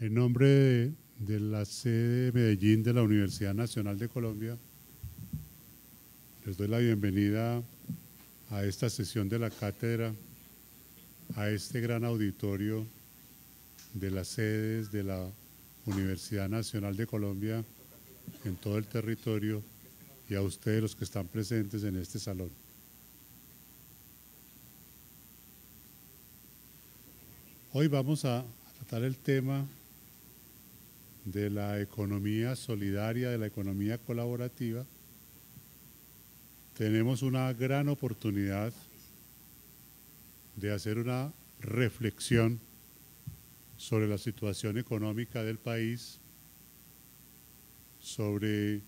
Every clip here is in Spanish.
En nombre de, la sede de Medellín de la Universidad Nacional de Colombia, les doy la bienvenida a esta sesión de la cátedra, a este gran auditorio de las sedes de la Universidad Nacional de Colombia en todo el territorio y a ustedes los que están presentes en este salón. Hoy vamos a tratar el tema de la economía solidaria, de la economía colaborativa. Tenemos una gran oportunidad de hacer una reflexión sobre la situación económica del país, sobre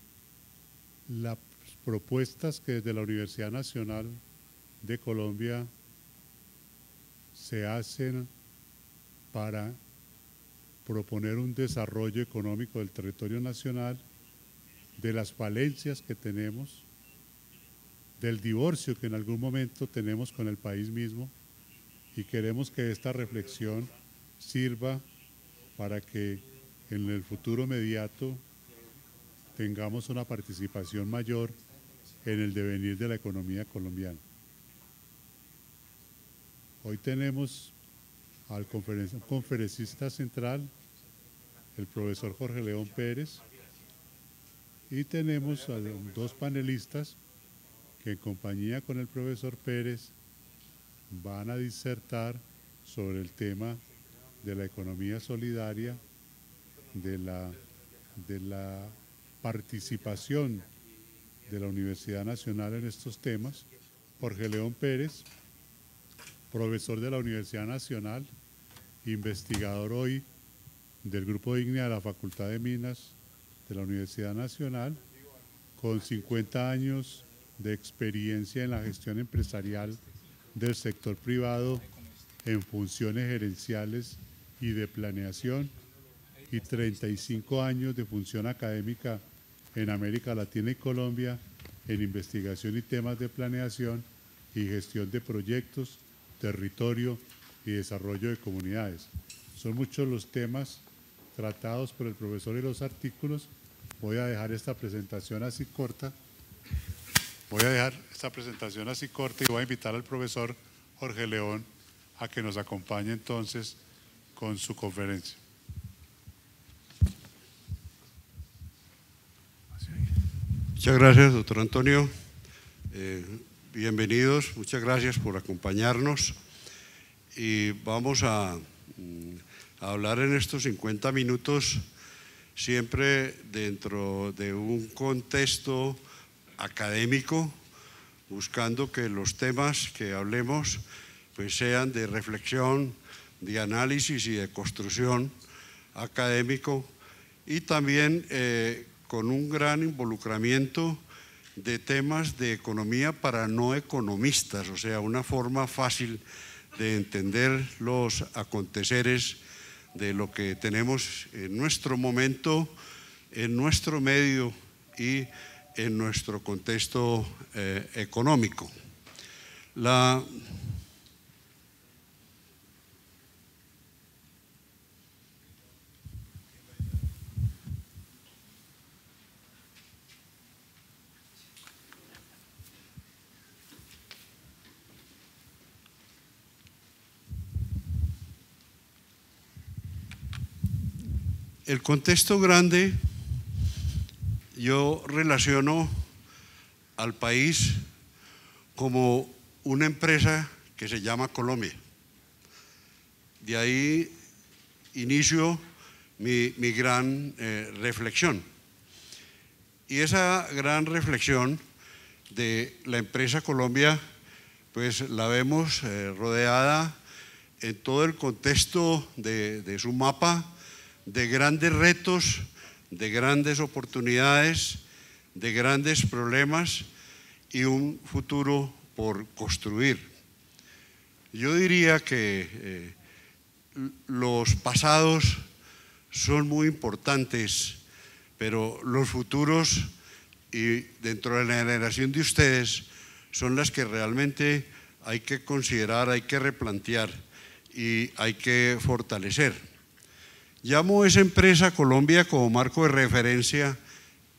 las propuestas que desde la Universidad Nacional de Colombia se hacen para proponer un desarrollo económico del territorio nacional, de las falencias que tenemos, del divorcio que en algún momento tenemos con el país mismo y queremos que esta reflexión sirva para que en el futuro inmediato tengamos una participación mayor en el devenir de la economía colombiana. Hoy tenemos al conferencista central, el profesor Jorge León Pérez, y tenemos a dos panelistas que en compañía con el profesor Pérez van a disertar sobre el tema de la economía solidaria, de la, de la participación de la Universidad Nacional en estos temas. Jorge León Pérez, profesor de la Universidad Nacional, investigador hoy del Grupo Dignidad de la Facultad de Minas de la Universidad Nacional, con 50 años de experiencia en la gestión empresarial del sector privado en funciones gerenciales y de planeación y 35 años de función académica en América Latina y Colombia en investigación y temas de planeación y gestión de proyectos, territorio y desarrollo de comunidades. Son muchos los temas tratados por el profesor y los artículos. Voy a dejar esta presentación así corta. Voy a dejar esta presentación así corta y voy a invitar al profesor Jorge León a que nos acompañe entonces con su conferencia. Muchas gracias, doctor Antonio. Eh, bienvenidos, muchas gracias por acompañarnos. Y vamos a, mm, hablar en estos 50 minutos siempre dentro de un contexto académico, buscando que los temas que hablemos pues sean de reflexión, de análisis y de construcción académico y también eh, con un gran involucramiento de temas de economía para no economistas, o sea, una forma fácil de entender los aconteceres de lo que tenemos en nuestro momento, en nuestro medio y en nuestro contexto eh, económico. El contexto grande, yo relaciono al país como una empresa que se llama Colombia. De ahí inicio mi, gran eh, reflexión. Y esa gran reflexión de la empresa Colombia, pues la vemos eh, rodeada en todo el contexto de su mapa de grandes retos, de grandes oportunidades, de grandes problemas y un futuro por construir. Yo diría que eh, los pasados son muy importantes, pero los futuros y dentro de la generación de ustedes son las que realmente hay que considerar, hay que replantear y hay que fortalecer. Llamo a esa empresa Colombia como marco de referencia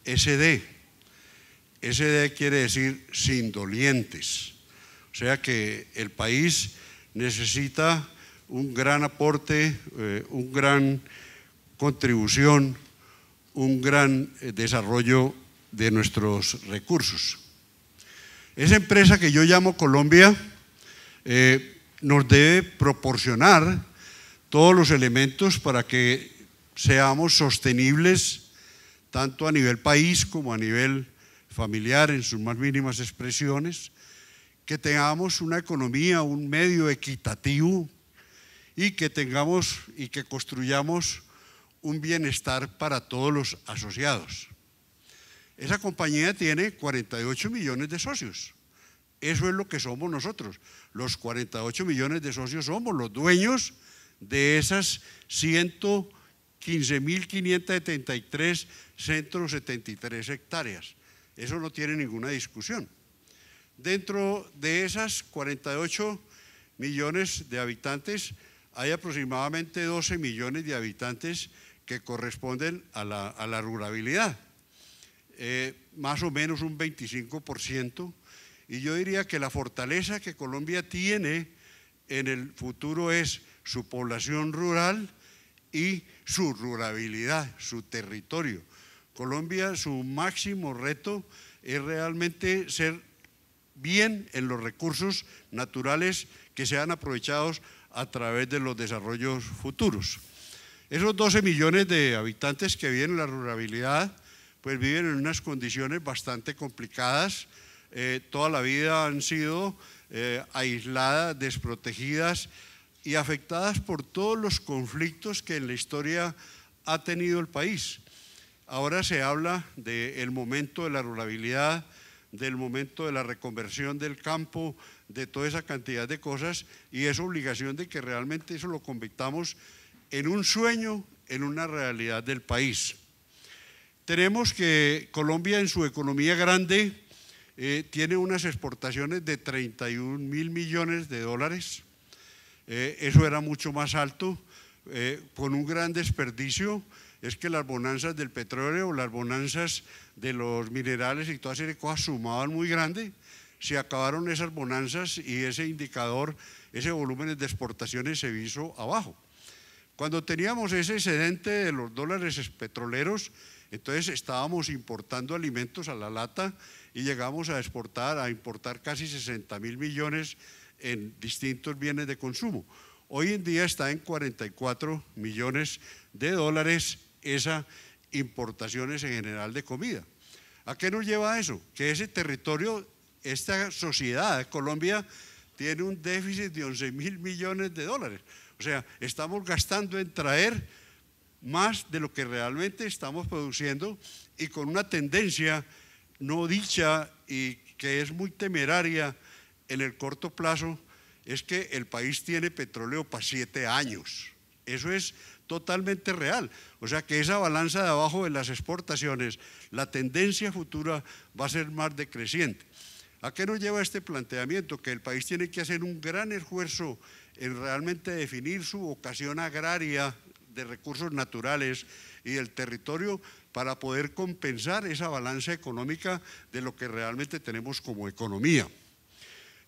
SD. SD quiere decir sin dolientes. O sea que el país necesita un gran aporte, eh, un gran contribución, un gran eh, desarrollo de nuestros recursos. Esa empresa que yo llamo Colombia eh, nos debe proporcionar todos los elementos para que seamos sostenibles tanto a nivel país como a nivel familiar en sus más mínimas expresiones, que tengamos una economía, un medio equitativo y que tengamos y que construyamos un bienestar para todos los asociados. Esa compañía tiene 48 millones de socios. Eso es lo que somos nosotros. Los 48 millones de socios somos los dueños de esas 115.573 centros, 73 hectáreas. Eso no tiene ninguna discusión. Dentro de esas 48 millones de habitantes, hay aproximadamente 12 millones de habitantes que corresponden a la, ruralidad, eh, más o menos un 25%. Y yo diría que la fortaleza que Colombia tiene en el futuro es su población rural y su ruralidad, su territorio. Colombia, su máximo reto es realmente ser bien en los recursos naturales que sean aprovechados a través de los desarrollos futuros. Esos 12 millones de habitantes que viven en la ruralidad, pues viven en unas condiciones bastante complicadas. Eh, toda la vida han sido eh, aisladas, desprotegidas y afectadas por todos los conflictos que en la historia ha tenido el país. Ahora se habla del momento de la ruralidad, del momento de la reconversión del campo, de toda esa cantidad de cosas y es obligación de que realmente eso lo convirtamos en un sueño, en una realidad del país. Tenemos que Colombia en su economía grande eh, tiene unas exportaciones de 31 mil millones de dólares eh, eso era mucho más alto, eh, con un gran desperdicio, es que las bonanzas del petróleo, las bonanzas de los minerales y todas esas cosas sumaban muy grande, se acabaron esas bonanzas y ese indicador, ese volumen de exportaciones se hizo abajo. Cuando teníamos ese excedente de los dólares petroleros, entonces estábamos importando alimentos a la lata y llegamos a exportar, a importar casi 60 mil millones en distintos bienes de consumo. Hoy en día está en 44 millones de dólares esas importaciones en general de comida. ¿A qué nos lleva eso? Que ese territorio, esta sociedad, Colombia, tiene un déficit de 11 mil millones de dólares. O sea, estamos gastando en traer más de lo que realmente estamos produciendo y con una tendencia no dicha y que es muy temeraria en el corto plazo es que el país tiene petróleo para siete años. Eso es totalmente real. O sea que esa balanza de abajo de las exportaciones, la tendencia futura va a ser más decreciente. ¿A qué nos lleva este planteamiento? Que el país tiene que hacer un gran esfuerzo en realmente definir su vocación agraria de recursos naturales y del territorio para poder compensar esa balanza económica de lo que realmente tenemos como economía.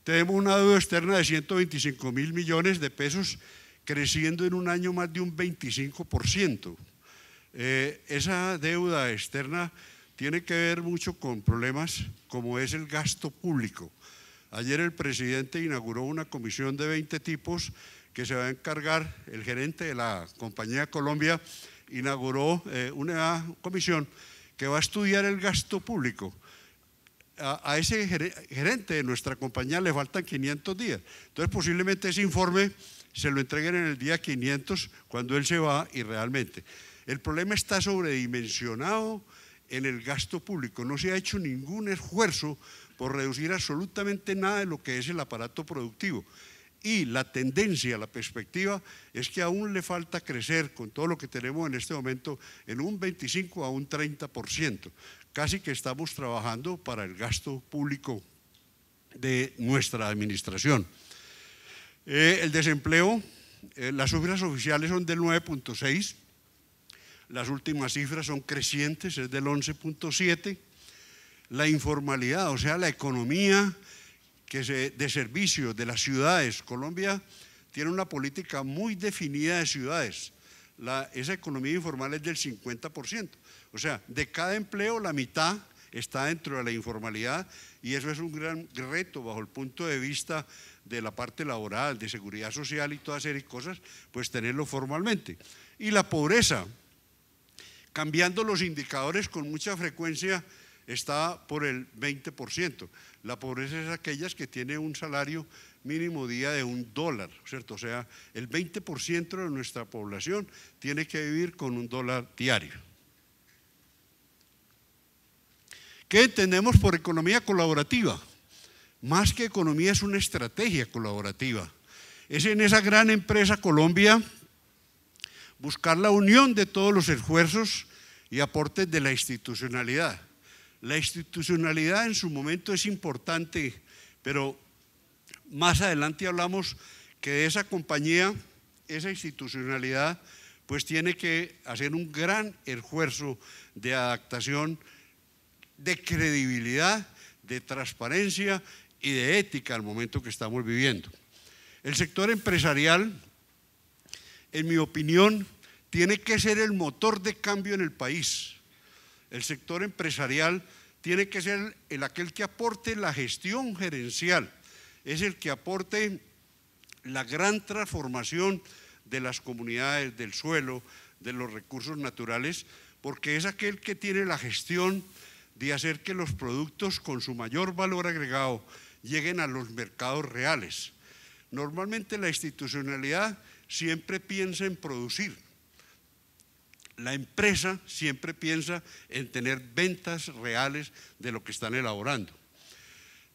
Tenemos una deuda externa de 125 mil millones de pesos, creciendo en un año más de un 25%. Eh, esa deuda externa tiene que ver mucho con problemas como es el gasto público. Ayer el presidente inauguró una comisión de 20 tipos que se va a encargar, el gerente de la compañía Colombia inauguró eh, una comisión que va a estudiar el gasto público a, ese gerente de nuestra compañía le faltan 500 días. Entonces posiblemente ese informe se lo entreguen en el día 500 cuando él se va y realmente. El problema está sobredimensionado en el gasto público. No se ha hecho ningún esfuerzo por reducir absolutamente nada de lo que es el aparato productivo. Y la tendencia, la perspectiva es que aún le falta crecer con todo lo que tenemos en este momento en un 25 a un 30% casi que estamos trabajando para el gasto público de nuestra administración. Eh, el desempleo, eh, las cifras oficiales son del 9.6, las últimas cifras son crecientes, es del 11.7. La informalidad, o sea, la economía que de servicios de las ciudades. Colombia tiene una política muy definida de ciudades. esa economía informal es del 50%. O sea, de cada empleo la mitad está dentro de la informalidad y eso es un gran reto bajo el punto de vista de la parte laboral, de seguridad social y toda serie de cosas, pues tenerlo formalmente. Y la pobreza, cambiando los indicadores con mucha frecuencia, está por el 20%. La pobreza es aquellas que tienen un salario mínimo día de un dólar, ¿cierto? O sea, el 20% de nuestra población tiene que vivir con un dólar diario. ¿Qué entendemos por economía colaborativa? Más que economía es una estrategia colaborativa. Es en esa gran empresa Colombia buscar la unión de todos los esfuerzos y aportes de la institucionalidad. La institucionalidad en su momento es importante, pero más adelante hablamos que de esa compañía, esa institucionalidad, pues tiene que hacer un gran esfuerzo de adaptación, de credibilidad, de transparencia y de ética al momento que estamos viviendo. El sector empresarial, en mi opinión, tiene que ser el motor de cambio en el país. El sector empresarial tiene que ser el aquel que aporte la gestión gerencial, es el que aporte la gran transformación de las comunidades, del suelo, de los recursos naturales, porque es aquel que tiene la gestión de hacer que los productos con su mayor valor agregado lleguen a los mercados reales. Normalmente la institucionalidad siempre piensa en producir, la empresa siempre piensa en tener ventas reales de lo que están elaborando.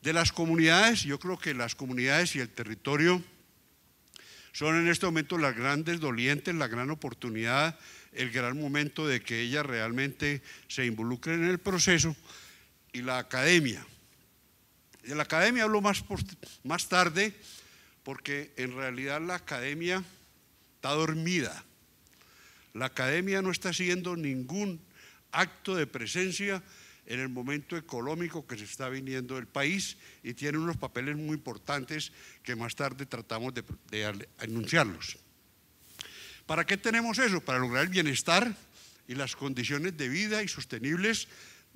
De las comunidades, yo creo que las comunidades y el territorio son en este momento las grandes dolientes, la gran oportunidad, el gran momento de que ellas realmente se involucren en el proceso y la academia. De la academia hablo más, más tarde porque en realidad la academia está dormida la academia no está haciendo ningún acto de presencia en el momento económico que se está viniendo del país y tiene unos papeles muy importantes que más tarde tratamos de, de anunciarlos. ¿Para qué tenemos eso? Para lograr el bienestar y las condiciones de vida y sostenibles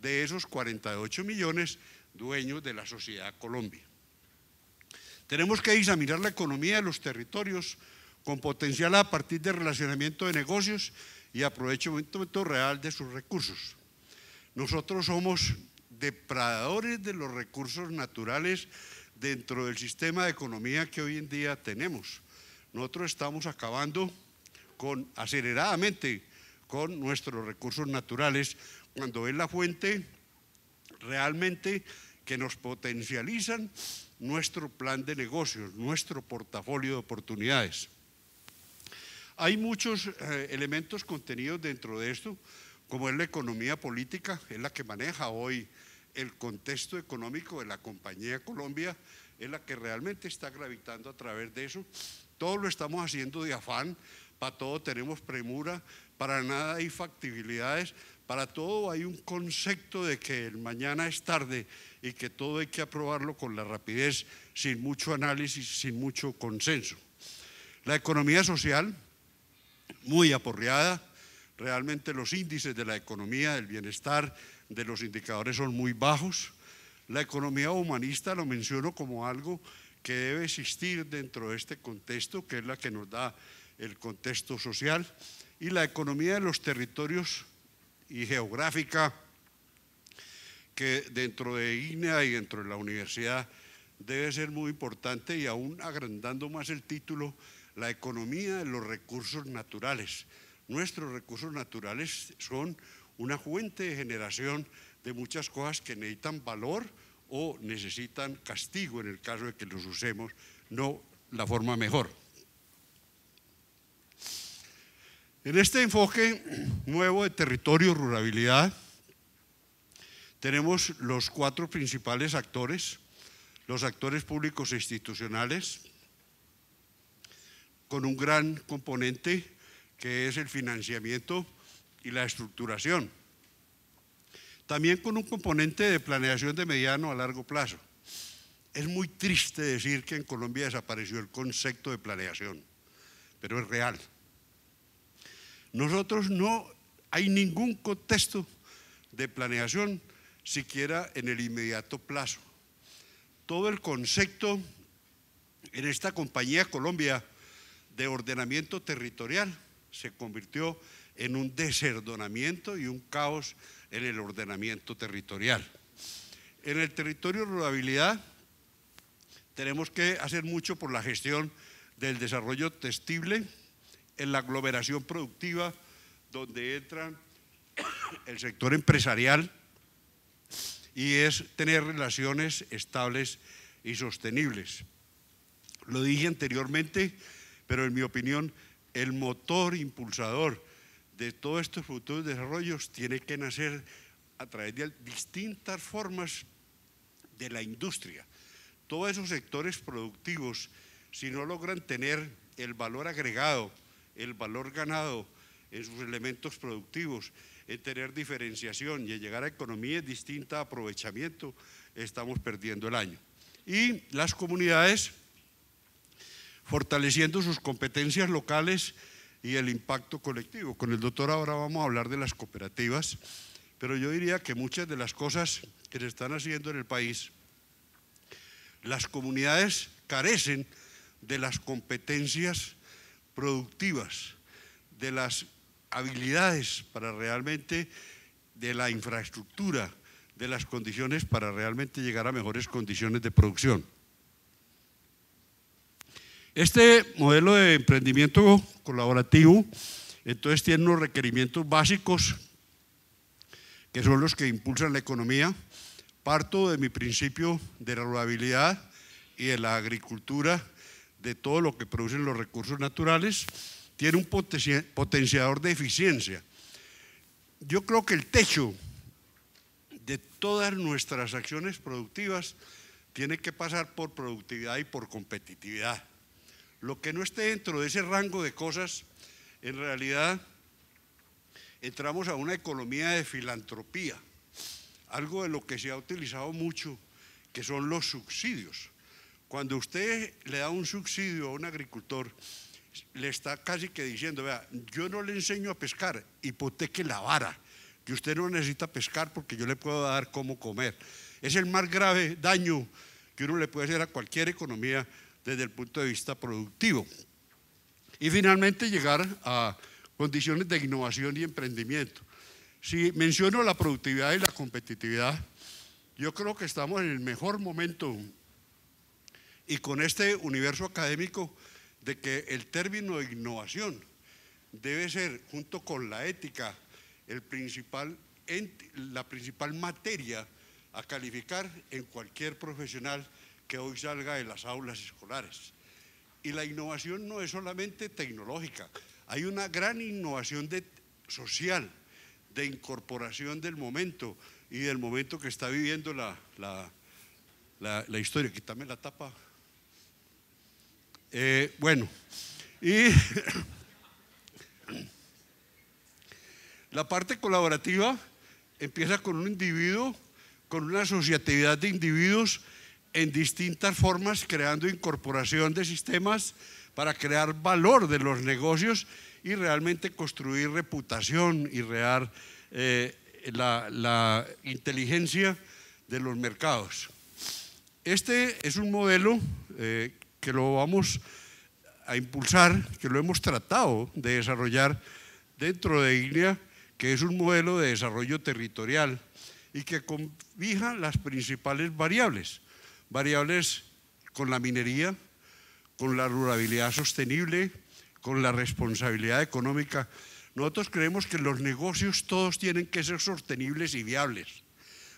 de esos 48 millones dueños de la sociedad Colombia. Tenemos que examinar la economía de los territorios con potencial a partir de relacionamiento de negocios y aprovechamiento real de sus recursos. Nosotros somos depredadores de los recursos naturales dentro del sistema de economía que hoy en día tenemos. Nosotros estamos acabando aceleradamente con nuestros recursos naturales cuando es la fuente realmente que nos potencializan nuestro plan de negocios, nuestro portafolio de oportunidades. Hay muchos eh, elementos contenidos dentro de esto, como es la economía política, es la que maneja hoy el contexto económico de la compañía Colombia, es la que realmente está gravitando a través de eso. Todo lo estamos haciendo de afán, para todo tenemos premura, para nada hay factibilidades, para todo hay un concepto de que el mañana es tarde y que todo hay que aprobarlo con la rapidez, sin mucho análisis, sin mucho consenso. La economía social muy aporreada. Realmente los índices de la economía, del bienestar, de los indicadores son muy bajos. La economía humanista lo menciono como algo que debe existir dentro de este contexto, que es la que nos da el contexto social, y la economía de los territorios y geográfica, que dentro de INEA y dentro de la universidad debe ser muy importante y aún agrandando más el título, la economía de los recursos naturales. Nuestros recursos naturales son una fuente de generación de muchas cosas que necesitan valor o necesitan castigo en el caso de que los usemos, no la forma mejor. En este enfoque nuevo de territorio, ruralidad, tenemos los cuatro principales actores, los actores públicos e institucionales, con un gran componente que es el financiamiento y la estructuración. También con un componente de planeación de mediano a largo plazo. Es muy triste decir que en Colombia desapareció el concepto de planeación, pero es real. Nosotros no hay ningún contexto de planeación siquiera en el inmediato plazo. Todo el concepto en esta compañía Colombia de ordenamiento territorial se convirtió en un desordonamiento y un caos en el ordenamiento territorial. En el territorio de ruralidad tenemos que hacer mucho por la gestión del desarrollo textible, en la aglomeración productiva, donde entra el sector empresarial y es tener relaciones estables y sostenibles. Lo dije anteriormente, pero en mi opinión, el motor impulsador de todos estos futuros desarrollos tiene que nacer a través de distintas formas de la industria. Todos esos sectores productivos, si no logran tener el valor agregado, el valor ganado en sus elementos productivos, en tener diferenciación y en llegar a economías distintas, aprovechamiento, estamos perdiendo el año. Y las comunidades fortaleciendo sus competencias locales y el impacto colectivo. Con el doctor ahora vamos a hablar de las cooperativas, pero yo diría que muchas de las cosas que se están haciendo en el país, las comunidades carecen de las competencias productivas, de las habilidades para realmente, de la infraestructura, de las condiciones para realmente llegar a mejores condiciones de producción. Este modelo de emprendimiento colaborativo, entonces tiene unos requerimientos básicos que son los que impulsan la economía. Parto de mi principio de la ruralidad y de la agricultura, de todo lo que producen los recursos naturales, tiene un potenciador de eficiencia. Yo creo que el techo de todas nuestras acciones productivas tiene que pasar por productividad y por competitividad. Lo que no esté dentro de ese rango de cosas, en realidad entramos a una economía de filantropía, algo de lo que se ha utilizado mucho, que son los subsidios. Cuando usted le da un subsidio a un agricultor, le está casi que diciendo, vea, yo no le enseño a pescar, hipoteque la vara, que usted no necesita pescar porque yo le puedo dar cómo comer. Es el más grave daño que uno le puede hacer a cualquier economía desde el punto de vista productivo. Y finalmente llegar a condiciones de innovación y emprendimiento. Si menciono la productividad y la competitividad, yo creo que estamos en el mejor momento y con este universo académico de que el término innovación debe ser, junto con la ética, el principal, la principal materia a calificar en cualquier profesional que hoy salga de las aulas escolares. Y la innovación no es solamente tecnológica, hay una gran innovación de, social, de incorporación del momento y del momento que está viviendo la, la, la, historia. Quítame la tapa. Eh, bueno, y la parte colaborativa empieza con un individuo, con una asociatividad de individuos en distintas formas, creando incorporación de sistemas para crear valor de los negocios y realmente construir reputación y rear eh, la, inteligencia de los mercados. Este es un modelo eh, que lo vamos a impulsar, que lo hemos tratado de desarrollar dentro de INEA, que es un modelo de desarrollo territorial y que cobija las principales variables variables con la minería, con la ruralidad sostenible, con la responsabilidad económica. Nosotros creemos que los negocios todos tienen que ser sostenibles y viables.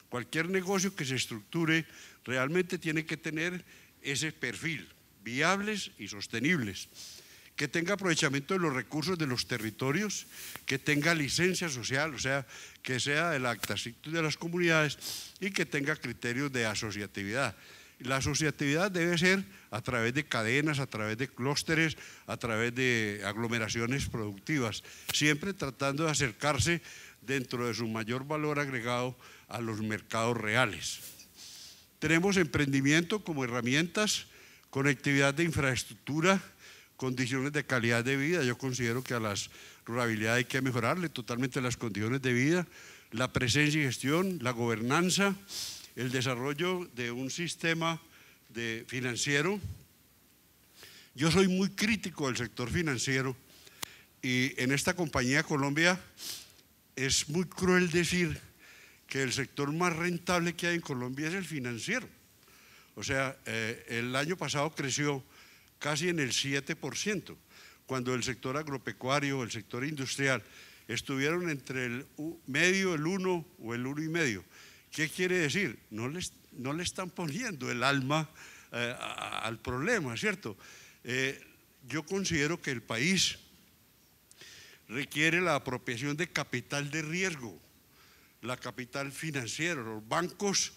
Cualquier negocio que se estructure realmente tiene que tener ese perfil, viables y sostenibles, que tenga aprovechamiento de los recursos de los territorios, que tenga licencia social, o sea, que sea de la actitud de las comunidades y que tenga criterios de asociatividad. La asociatividad debe ser a través de cadenas, a través de clústeres, a través de aglomeraciones productivas, siempre tratando de acercarse dentro de su mayor valor agregado a los mercados reales. Tenemos emprendimiento como herramientas, conectividad de infraestructura, condiciones de calidad de vida. Yo considero que a las ruralidad hay que mejorarle totalmente las condiciones de vida, la presencia y gestión, la gobernanza, el desarrollo de un sistema de financiero. Yo soy muy crítico del sector financiero y en esta compañía Colombia es muy cruel decir que el sector más rentable que hay en Colombia es el financiero. O sea, eh, el año pasado creció casi en el 7%, cuando el sector agropecuario, el sector industrial, estuvieron entre el medio, el 1 o el uno y medio. ¿Qué quiere decir? No, no le están poniendo el alma eh, al problema, ¿cierto? Eh, yo considero que el país requiere la apropiación de capital de riesgo, la capital financiero. Los bancos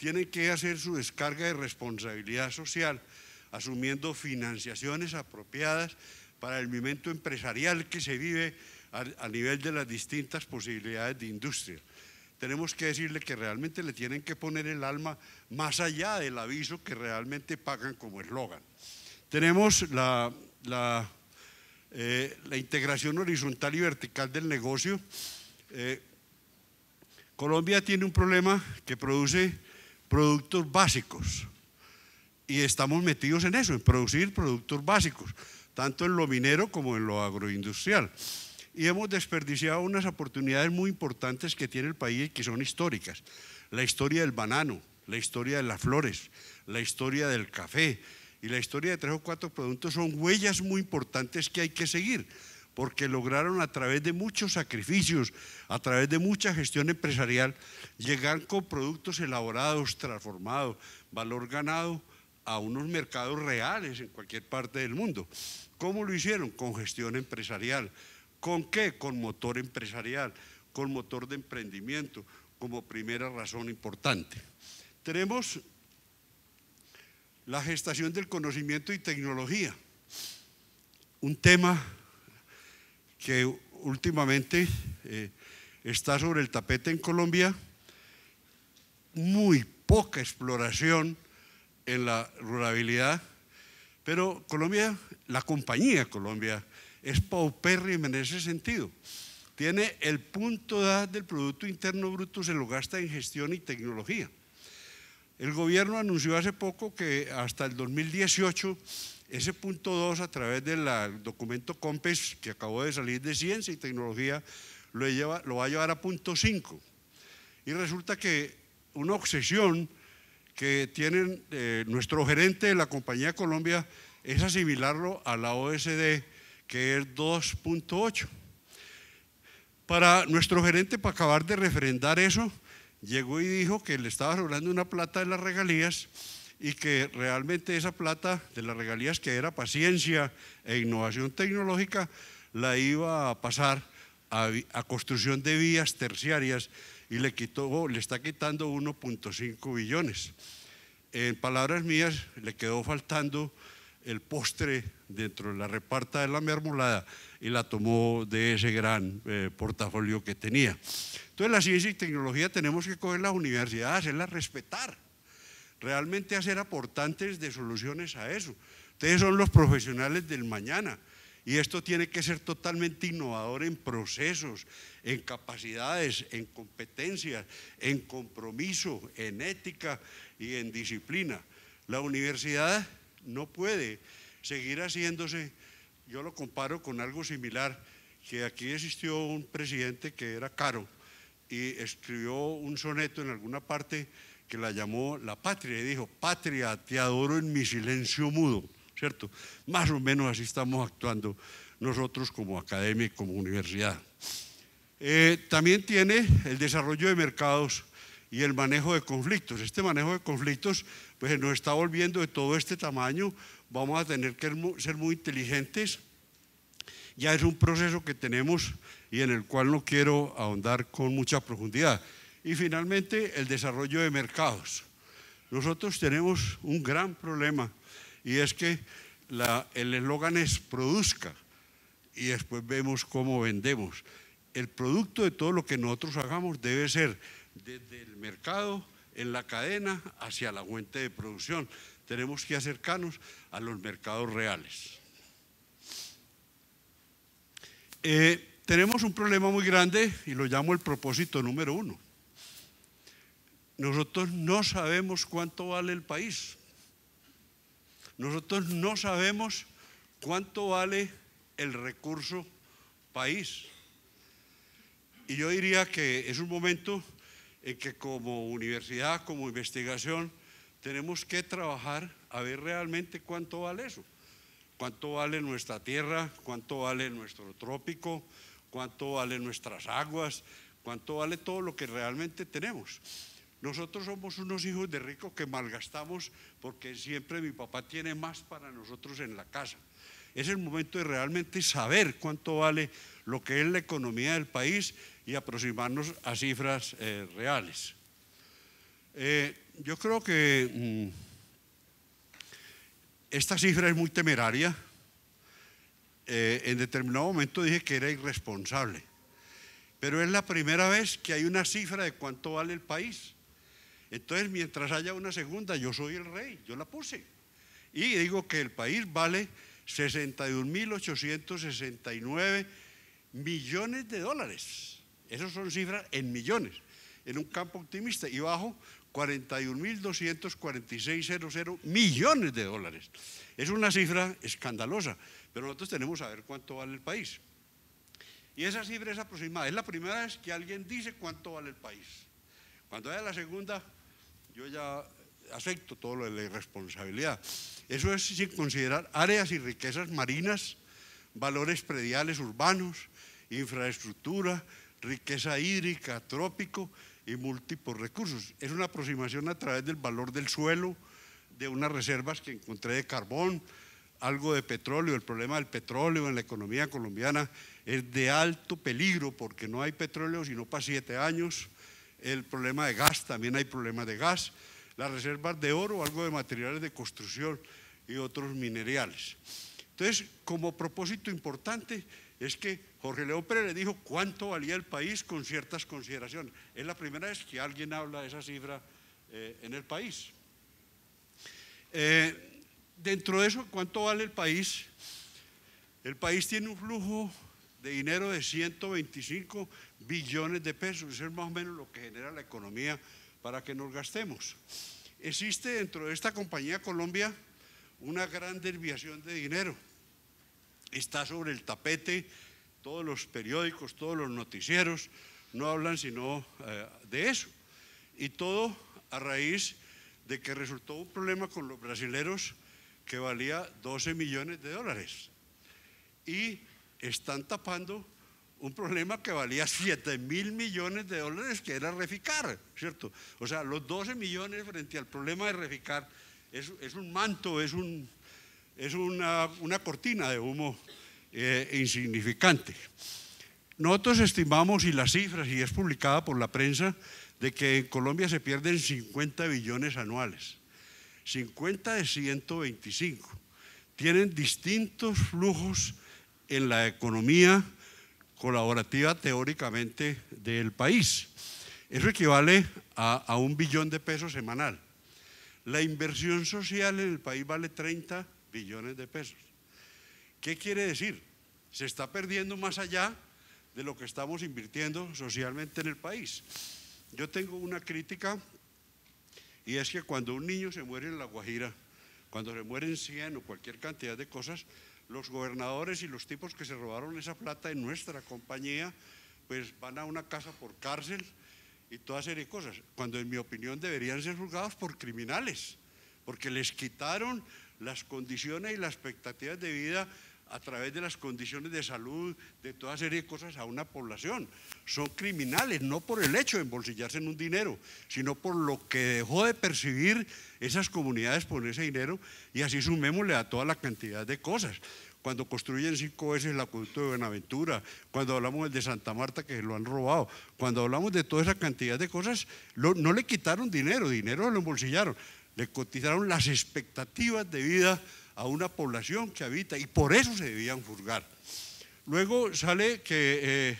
tienen que hacer su descarga de responsabilidad social, asumiendo financiaciones apropiadas para el movimiento empresarial que se vive a, nivel de las distintas posibilidades de industria. Tenemos que decirle que realmente le tienen que poner el alma más allá del aviso que realmente pagan como eslogan. Tenemos la, la, eh, integración horizontal y vertical del negocio. Eh, Colombia tiene un problema que produce productos básicos. Y estamos metidos en eso, en producir productos básicos, tanto en lo minero como en lo agroindustrial. Y hemos desperdiciado unas oportunidades muy importantes que tiene el país que son históricas. La historia del banano, la historia de las flores, la historia del café y la historia de tres o cuatro productos son huellas muy importantes que hay que seguir porque lograron a través de muchos sacrificios, a través de mucha gestión empresarial, llegar con productos elaborados, transformados, valor ganado a unos mercados reales en cualquier parte del mundo. ¿Cómo lo hicieron? Con gestión empresarial, ¿Con qué? Con motor empresarial, con motor de emprendimiento, como primera razón importante. Tenemos la gestación del conocimiento y tecnología, un tema que últimamente eh, está sobre el tapete en Colombia, muy poca exploración en la ruralidad, pero Colombia, la compañía Colombia, es paupérrima en ese sentido. Tiene el punto de del Producto Interno Bruto, se lo gasta en gestión y tecnología. El gobierno anunció hace poco que hasta el 2018 ese punto 2 a través del documento COMPES que acabó de salir de ciencia y tecnología lo, lleva, lo va a llevar a punto 5. Y resulta que una obsesión que tiene eh, nuestro gerente de la compañía Colombia es asimilarlo a la OSD que es 2.8. Para nuestro gerente, para acabar de refrendar eso, llegó y dijo que le estaba sobrando una plata de las regalías y que realmente esa plata de las regalías que era paciencia e innovación tecnológica la iba a pasar a, a construcción de vías terciarias y le, quitó, le está quitando 1.5 billones. En palabras mías, le quedó faltando el postre dentro de la reparta de la mermolada y la tomó de ese gran eh, portafolio que tenía. Entonces la ciencia y tecnología tenemos que coger las universidades, hacerlas respetar, realmente hacer aportantes de soluciones a eso. Ustedes son los profesionales del mañana y esto tiene que ser totalmente innovador en procesos, en capacidades, en competencias, en compromiso, en ética y en disciplina. La universidad no puede seguir haciéndose. Yo lo comparo con algo similar, que aquí existió un presidente que era caro y escribió un soneto en alguna parte que la llamó La Patria y dijo, Patria, te adoro en mi silencio mudo, ¿cierto? Más o menos así estamos actuando nosotros como academia y como universidad. Eh, también tiene el desarrollo de mercados y el manejo de conflictos. Este manejo de conflictos pues nos está volviendo de todo este tamaño, vamos a tener que ser muy inteligentes. Ya es un proceso que tenemos y en el cual no quiero ahondar con mucha profundidad. Y finalmente, el desarrollo de mercados. nosotros tenemos un gran problema y es que el eslogan es produzca y después vemos cómo vendemos. El producto de todo lo que nosotros hagamos debe ser desde el mercado, en la cadena, hacia la fuente de producción. Tenemos que acercarnos a los mercados reales. Eh, tenemos un problema muy grande y lo llamo el propósito número uno. Nosotros no sabemos cuánto vale el país. Nosotros no sabemos cuánto vale el recurso país. Y yo diría que es un momento en que como universidad, como investigación, tenemos que trabajar a ver realmente cuánto vale eso. Cuánto vale nuestra tierra, cuánto vale nuestro trópico, cuánto vale nuestras aguas, cuánto vale todo lo que realmente tenemos. Nosotros somos unos hijos de ricos que malgastamos porque siempre mi papá tiene más para nosotros en la casa. Es el momento de realmente saber cuánto vale lo que es la economía del país y aproximarnos a cifras eh, reales. Eh, yo creo que mm, esta cifra es muy temeraria. Eh, en determinado momento dije que era irresponsable, pero es la primera vez que hay una cifra de cuánto vale el país. Entonces, mientras haya una segunda, yo soy el rey, yo la puse. Y digo que el país vale 61.869 millones de dólares. Esas son cifras en millones, en un campo optimista. Y bajo 41.246.00 millones de dólares. Es una cifra escandalosa, pero nosotros tenemos que saber cuánto vale el país. Y esa cifra es aproximada. Es la primera vez que alguien dice cuánto vale el país. Cuando haya la segunda, yo ya acepto todo lo de la irresponsabilidad. Eso es sin considerar áreas y riquezas marinas, valores prediales urbanos, infraestructura, riqueza hídrica, trópico y múltiples recursos. Es una aproximación a través del valor del suelo, de unas reservas que encontré de carbón, algo de petróleo. El problema del petróleo en la economía colombiana es de alto peligro porque no hay petróleo sino para siete años. El problema de gas, también hay problemas de gas. Las reservas de oro, algo de materiales de construcción y otros minerales. Entonces, como propósito importante es que Jorge León le dijo cuánto valía el país con ciertas consideraciones. Es la primera vez que alguien habla de esa cifra eh, en el país. Eh, dentro de eso, ¿cuánto vale el país? El país tiene un flujo de dinero de 125 billones de pesos. Eso es más o menos lo que genera la economía para que nos gastemos. Existe dentro de esta compañía Colombia una gran desviación de dinero. Está sobre el tapete, todos los periódicos, todos los noticieros no hablan sino eh, de eso. Y todo a raíz de que resultó un problema con los brasileros que valía 12 millones de dólares. Y están tapando un problema que valía 7 mil millones de dólares, que era Reficar, ¿cierto? O sea, los 12 millones frente al problema de Reficar es, un manto, es, un, es una, una, cortina de humo eh, insignificante. Nosotros estimamos, y las cifras, y es publicada por la prensa, de que en Colombia se pierden 50 billones anuales. 50 de 125. Tienen distintos flujos en la economía colaborativa teóricamente del país. Eso equivale a, un billón de pesos semanal. La inversión social en el país vale 30 billones de pesos. ¿Qué quiere decir? Se está perdiendo más allá de lo que estamos invirtiendo socialmente en el país. Yo tengo una crítica y es que cuando un niño se muere en La Guajira, cuando se mueren 100 o cualquier cantidad de cosas, los gobernadores y los tipos que se robaron esa plata en nuestra compañía, pues van a una casa por cárcel y toda serie de cosas, cuando en mi opinión deberían ser juzgados por criminales, porque les quitaron las condiciones y las expectativas de vida a través de las condiciones de salud, de toda serie de cosas a una población. Son criminales, no por el hecho de embolsillarse en un dinero, sino por lo que dejó de percibir esas comunidades por ese dinero y así sumémosle a toda la cantidad de cosas. Cuando construyen cinco veces el acueducto de Buenaventura, cuando hablamos del de Santa Marta que lo han robado, cuando hablamos de toda esa cantidad de cosas, no le quitaron dinero, dinero lo embolsillaron. le cotizaron las expectativas de vida a una población que habita y por eso se debían juzgar. Luego sale que eh,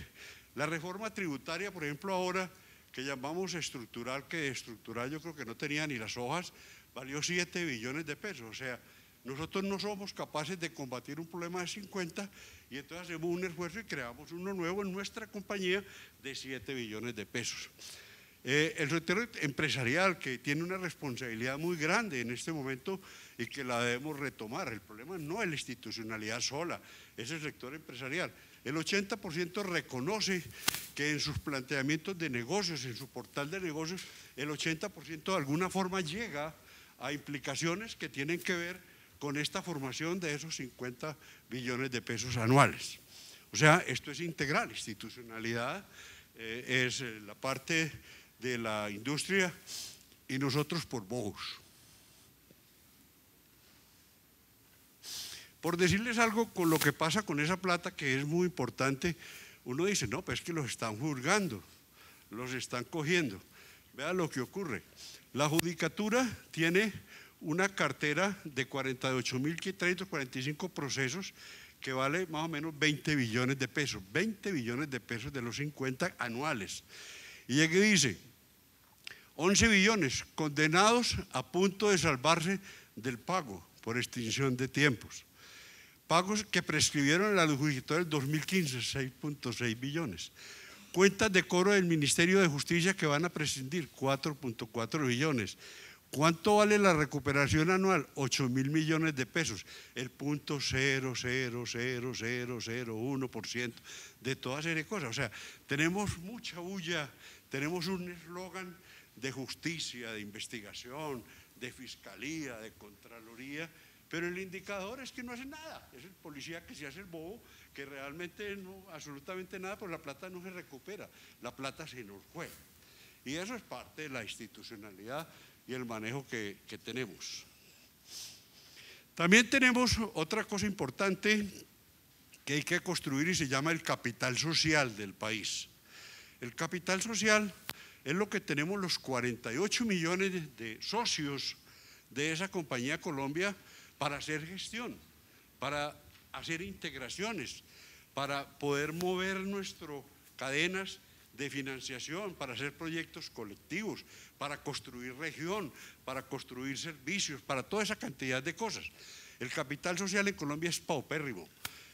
la reforma tributaria, por ejemplo, ahora que llamamos estructural, que estructural yo creo que no tenía ni las hojas, valió 7 billones de pesos. O sea, nosotros no somos capaces de combatir un problema de 50 y entonces hacemos un esfuerzo y creamos uno nuevo en nuestra compañía de 7 billones de pesos. Eh, el sector empresarial que tiene una responsabilidad muy grande en este momento y que la debemos retomar. El problema no es la institucionalidad sola, es el sector empresarial. El 80% reconoce que en sus planteamientos de negocios, en su portal de negocios, el 80% de alguna forma llega a implicaciones que tienen que ver con esta formación de esos 50 billones de pesos anuales. O sea, esto es integral, institucionalidad eh, es eh, la parte de la industria y nosotros por bobos. Por decirles algo con lo que pasa con esa plata que es muy importante, uno dice, no, pues es que los están juzgando, los están cogiendo. Vean lo que ocurre. La judicatura tiene una cartera de 48.345 procesos que vale más o menos 20 billones de pesos, 20 billones de pesos de los 50 anuales. Y aquí dice, 11 billones condenados a punto de salvarse del pago por extinción de tiempos. Pagos que prescribieron la judicatura del 2015, 6.6 billones. Cuentas de cobro del Ministerio de Justicia que van a prescindir, 4.4 billones ¿Cuánto vale la recuperación anual? 8 mil millones de pesos, el punto 0,00001% de toda serie de cosas. O sea, tenemos mucha bulla, tenemos un eslogan de justicia, de investigación, de fiscalía, de contraloría, pero el indicador es que no hace nada. Es el policía que se hace el bobo, que realmente no, absolutamente nada, porque la plata no se recupera, la plata se nos juega. Y eso es parte de la institucionalidad y el manejo que, tenemos. También tenemos otra cosa importante que hay que construir y se llama el capital social del país. El capital social es lo que tenemos los 48 millones de socios de esa compañía Colombia para hacer gestión, para hacer integraciones, para poder mover nuestras cadenas de financiación para hacer proyectos colectivos, para construir región, para construir servicios, para toda esa cantidad de cosas. El capital social en Colombia es paupérrimo.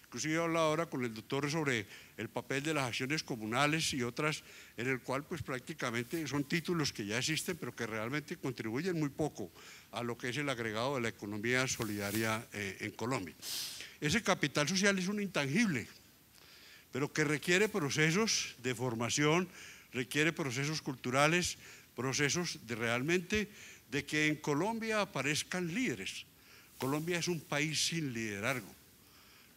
Inclusive he hablado ahora con el doctor sobre el papel de las acciones comunales y otras, en el cual pues prácticamente son títulos que ya existen, pero que realmente contribuyen muy poco a lo que es el agregado de la economía solidaria eh, en Colombia. Ese capital social es un intangible, pero que requiere procesos de formación, requiere procesos culturales, procesos de realmente de que en Colombia aparezcan líderes. Colombia es un país sin liderazgo.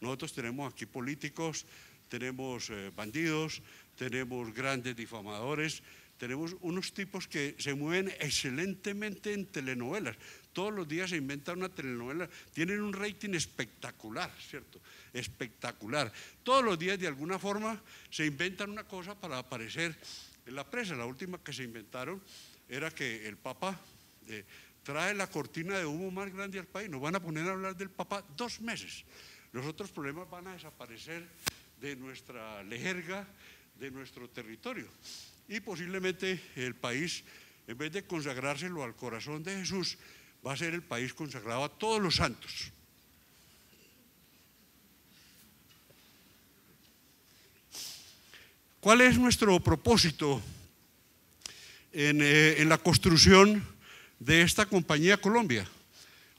Nosotros tenemos aquí políticos, tenemos eh, bandidos, tenemos grandes difamadores, tenemos unos tipos que se mueven excelentemente en telenovelas. Todos los días se inventa una telenovela, tienen un rating espectacular, ¿cierto? Espectacular. Todos los días de alguna forma se inventan una cosa para aparecer en la presa. La última que se inventaron era que el Papa eh, trae la cortina de humo más grande al país. Nos van a poner a hablar del Papa dos meses. Los otros problemas van a desaparecer de nuestra lejerga, de nuestro territorio y posiblemente el país, en vez de consagrárselo al corazón de Jesús, va a ser el país consagrado a todos los santos. ¿Cuál es nuestro propósito en, eh, la construcción de esta compañía Colombia?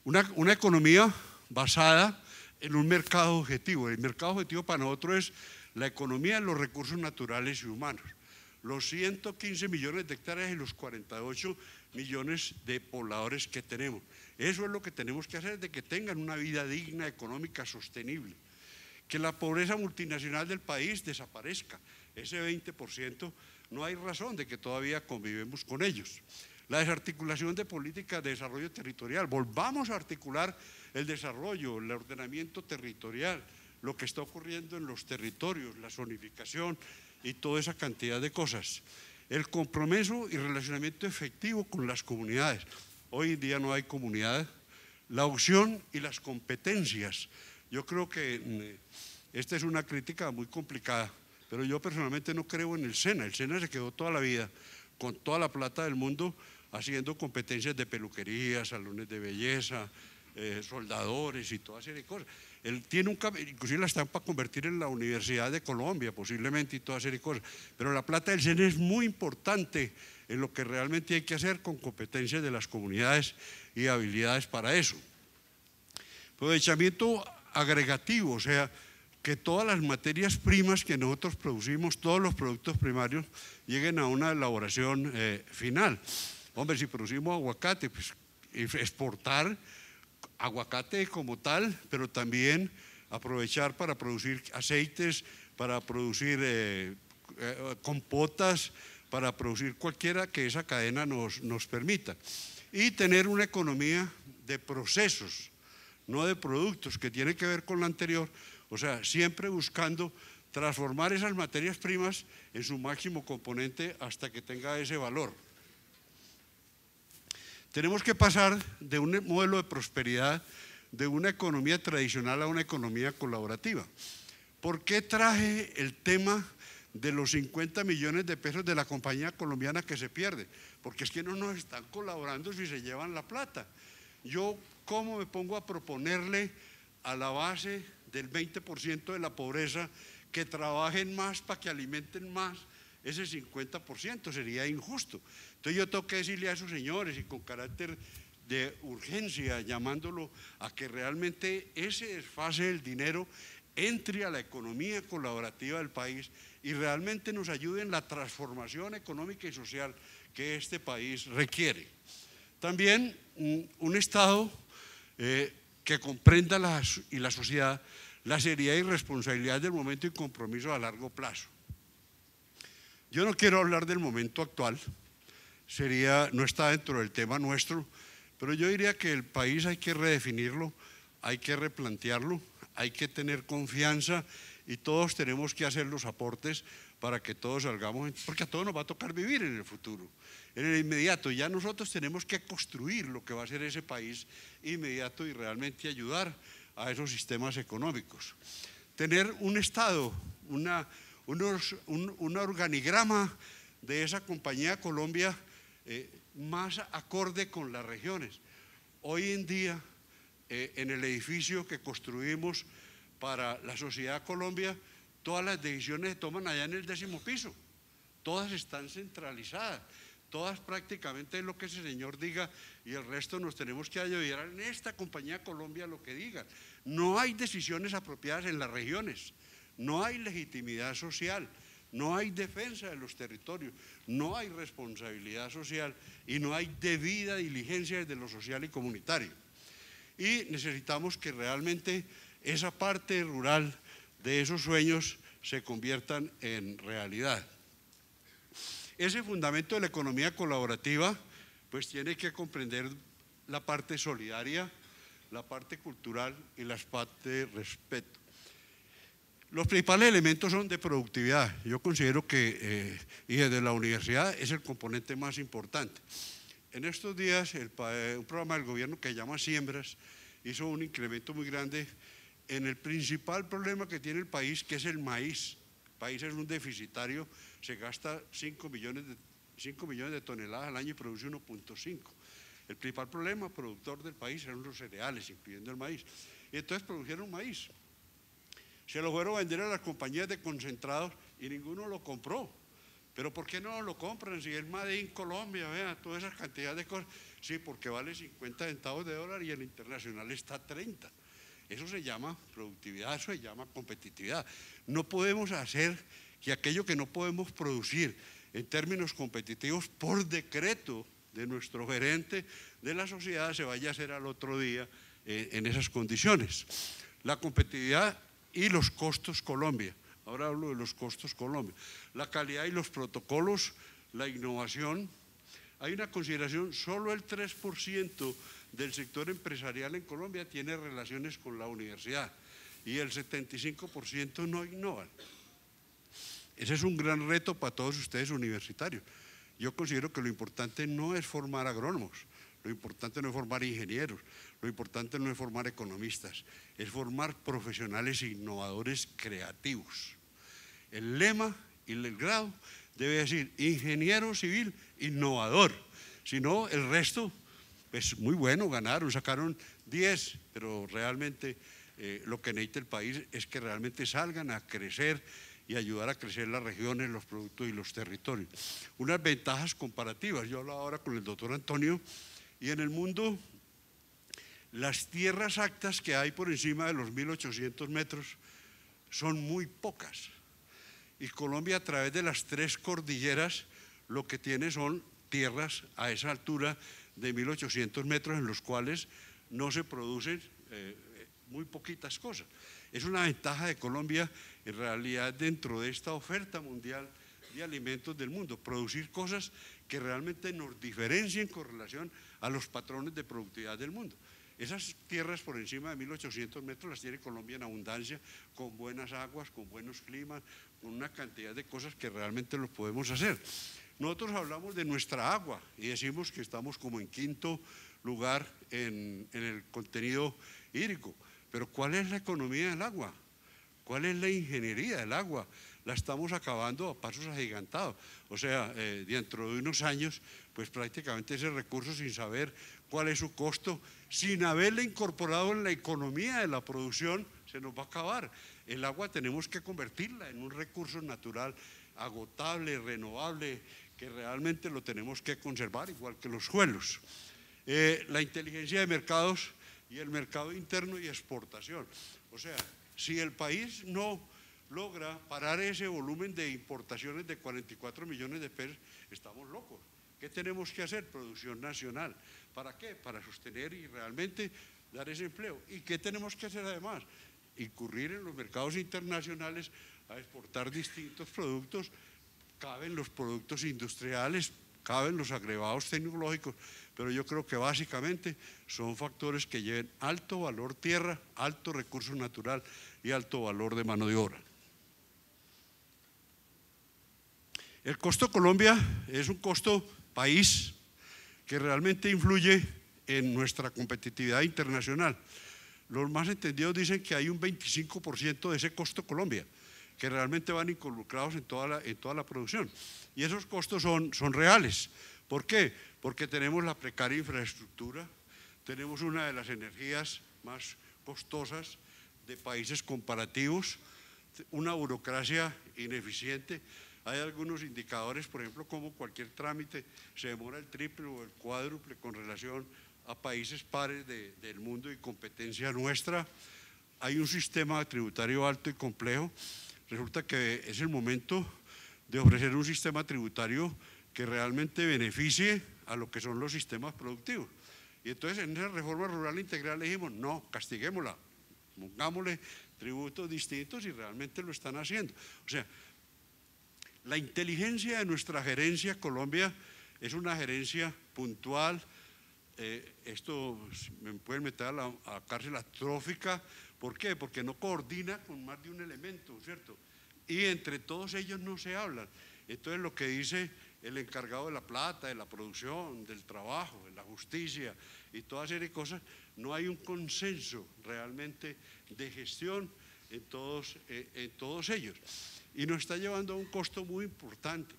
Una, una economía basada en un mercado objetivo. El mercado objetivo para nosotros es la economía de los recursos naturales y humanos los 115 millones de hectáreas y los 48 millones de pobladores que tenemos. Eso es lo que tenemos que hacer, de que tengan una vida digna, económica, sostenible. Que la pobreza multinacional del país desaparezca. Ese 20% no hay razón de que todavía convivemos con ellos. La desarticulación de políticas de desarrollo territorial. Volvamos a articular el desarrollo, el ordenamiento territorial, lo que está ocurriendo en los territorios, la zonificación, y toda esa cantidad de cosas. El compromiso y relacionamiento efectivo con las comunidades. Hoy en día no hay comunidad. La opción y las competencias. Yo creo que mm, esta es una crítica muy complicada, pero yo personalmente no creo en el SENA. El SENA se quedó toda la vida con toda la plata del mundo haciendo competencias de peluquería, salones de belleza, eh, soldadores y toda serie de cosas. Él tiene un inclusive la están para convertir en la Universidad de Colombia, posiblemente, y toda serie de cosas. Pero la plata del SENA es muy importante en lo que realmente hay que hacer con competencias de las comunidades y habilidades para eso. Aprovechamiento agregativo, o sea, que todas las materias primas que nosotros producimos, todos los productos primarios, lleguen a una elaboración eh, final. Hombre, si producimos aguacate, pues exportar aguacate como tal, pero también aprovechar para producir aceites, para producir eh, eh, compotas, para producir cualquiera que esa cadena nos, nos permita. Y tener una economía de procesos, no de productos, que tiene que ver con la anterior, o sea, siempre buscando transformar esas materias primas en su máximo componente hasta que tenga ese valor. Tenemos que pasar de un modelo de prosperidad, de una economía tradicional a una economía colaborativa. ¿Por qué traje el tema de los 50 millones de pesos de la compañía colombiana que se pierde? Porque es que no nos están colaborando si se llevan la plata. Yo, ¿cómo me pongo a proponerle a la base del 20% de la pobreza que trabajen más para que alimenten más ese 50%? Sería injusto. Entonces yo tengo que decirle a esos señores y con carácter de urgencia, llamándolo a que realmente ese desfase del dinero entre a la economía colaborativa del país y realmente nos ayude en la transformación económica y social que este país requiere. También un Estado eh, que comprenda la, y la sociedad la seriedad y responsabilidad del momento y compromiso a largo plazo. Yo no quiero hablar del momento actual, sería, no está dentro del tema nuestro, pero yo diría que el país hay que redefinirlo, hay que replantearlo, hay que tener confianza y todos tenemos que hacer los aportes para que todos salgamos, porque a todos nos va a tocar vivir en el futuro, en el inmediato. Ya nosotros tenemos que construir lo que va a ser ese país inmediato y realmente ayudar a esos sistemas económicos. Tener un Estado, una, un organigrama de esa compañía Colombia eh, más acorde con las regiones. Hoy en día, eh, en el edificio que construimos para la Sociedad Colombia, todas las decisiones se toman allá en el décimo piso. Todas están centralizadas. Todas prácticamente lo que ese señor diga y el resto nos tenemos que ayudar en esta compañía Colombia lo que diga. No hay decisiones apropiadas en las regiones. No hay legitimidad social no hay defensa de los territorios, no hay responsabilidad social y no hay debida diligencia desde lo social y comunitario. Y necesitamos que realmente esa parte rural de esos sueños se conviertan en realidad. Ese fundamento de la economía colaborativa pues tiene que comprender la parte solidaria, la parte cultural y la parte respeto. Los principales elementos son de productividad. Yo considero que, eh, y desde la universidad, es el componente más importante. En estos días, el, un programa del gobierno que se llama Siembras hizo un incremento muy grande en el principal problema que tiene el país, que es el maíz. El país es un deficitario, se gasta 5 millones de, 5 millones de toneladas al año y produce 1.5. El principal problema productor del país eran los cereales, incluyendo el maíz. Y entonces produjeron maíz. Se lo fueron a vender a las compañías de concentrados y ninguno lo compró. Pero ¿por qué no lo compran si es Made Colombia? Vean, todas esas cantidades de cosas. Sí, porque vale 50 centavos de dólar y el internacional está a 30. Eso se llama productividad, eso se llama competitividad. No podemos hacer que aquello que no podemos producir en términos competitivos por decreto de nuestro gerente de la sociedad se vaya a hacer al otro día eh, en esas condiciones. La competitividad y los costos Colombia. Ahora hablo de los costos Colombia. La calidad y los protocolos, la innovación. Hay una consideración, solo el 3% del sector empresarial en Colombia tiene relaciones con la universidad y el 75% no innovan. Ese es un gran reto para todos ustedes universitarios. Yo considero que lo importante no es formar agrónomos, Lo importante no es formar ingenieros, lo importante no es formar economistas, es formar profesionales innovadores creativos. El lema y el grado debe decir ingeniero civil innovador. Si no, el resto, pues muy bueno, ganaron, sacaron 10, pero realmente eh, lo que necesita el país es que realmente salgan a crecer y ayudar a crecer las regiones, los productos y los territorios. Unas ventajas comparativas, yo hablo ahora con el doctor Antonio, y en el mundo las tierras actas que hay por encima de los 1800 metros son muy pocas. Y Colombia a través de las tres cordilleras lo que tiene son tierras a esa altura de 1800 metros en los cuales no se producen eh, muy poquitas cosas. Es una ventaja de Colombia en realidad dentro de esta oferta mundial de alimentos del mundo, producir cosas que realmente nos diferencien con relación a los patrones de productividad del mundo. Esas tierras por encima de 1800 metros las tiene Colombia en abundancia, con buenas aguas, con buenos climas, con una cantidad de cosas que realmente lo podemos hacer. Nosotros hablamos de nuestra agua y decimos que estamos como en quinto lugar en, en el contenido hídrico. Pero ¿cuál es la economía del agua? ¿Cuál es la ingeniería del agua? La estamos acabando a pasos agigantados. O sea, eh, dentro de unos años, pues prácticamente ese recurso sin saber cuál es su costo, sin haberle incorporado en la economía de la producción, se nos va a acabar. El agua tenemos que convertirla en un recurso natural agotable, renovable, que realmente lo tenemos que conservar, igual que los suelos. Eh, la inteligencia de mercados y el mercado interno y exportación. O sea, si el país no logra parar ese volumen de importaciones de 44 millones de pesos, estamos locos. ¿Qué tenemos que hacer? Producción nacional. ¿Para qué? Para sostener y realmente dar ese empleo. ¿Y qué tenemos que hacer además? Incurrir en los mercados internacionales a exportar distintos productos. Caben los productos industriales, caben los agregados tecnológicos, pero yo creo que básicamente son factores que lleven alto valor tierra, alto recurso natural y alto valor de mano de obra. El costo Colombia es un costo país que realmente influye en nuestra competitividad internacional. Los más entendidos dicen que hay un 25% de ese costo Colombia, que realmente van involucrados en toda la, en toda la producción. Y esos costos son, son reales. ¿Por qué? Porque tenemos la precaria infraestructura, tenemos una de las energías más costosas de países comparativos, una burocracia ineficiente, hay algunos indicadores, por ejemplo, como cualquier trámite se demora el triple o el cuádruple con relación a países pares del mundo y competencia nuestra. Hay un sistema tributario alto y complejo. Resulta que es el momento de ofrecer un sistema tributario que realmente beneficie a lo que son los sistemas productivos. Y entonces en esa reforma rural integral le dijimos, no, castiguémosla, pongámosle tributos distintos y realmente lo están haciendo. O sea, la inteligencia de nuestra gerencia Colombia es una gerencia puntual. Eh, esto me puede meter a la cárcel atrófica. ¿Por qué? Porque no coordina con más de un elemento, ¿cierto? Y entre todos ellos no se hablan. Entonces lo que dice el encargado de la plata, de la producción, del trabajo, de la justicia y toda serie de cosas, no hay un consenso realmente de gestión en todos, eh, en todos ellos y nos está llevando a un costo muy importante.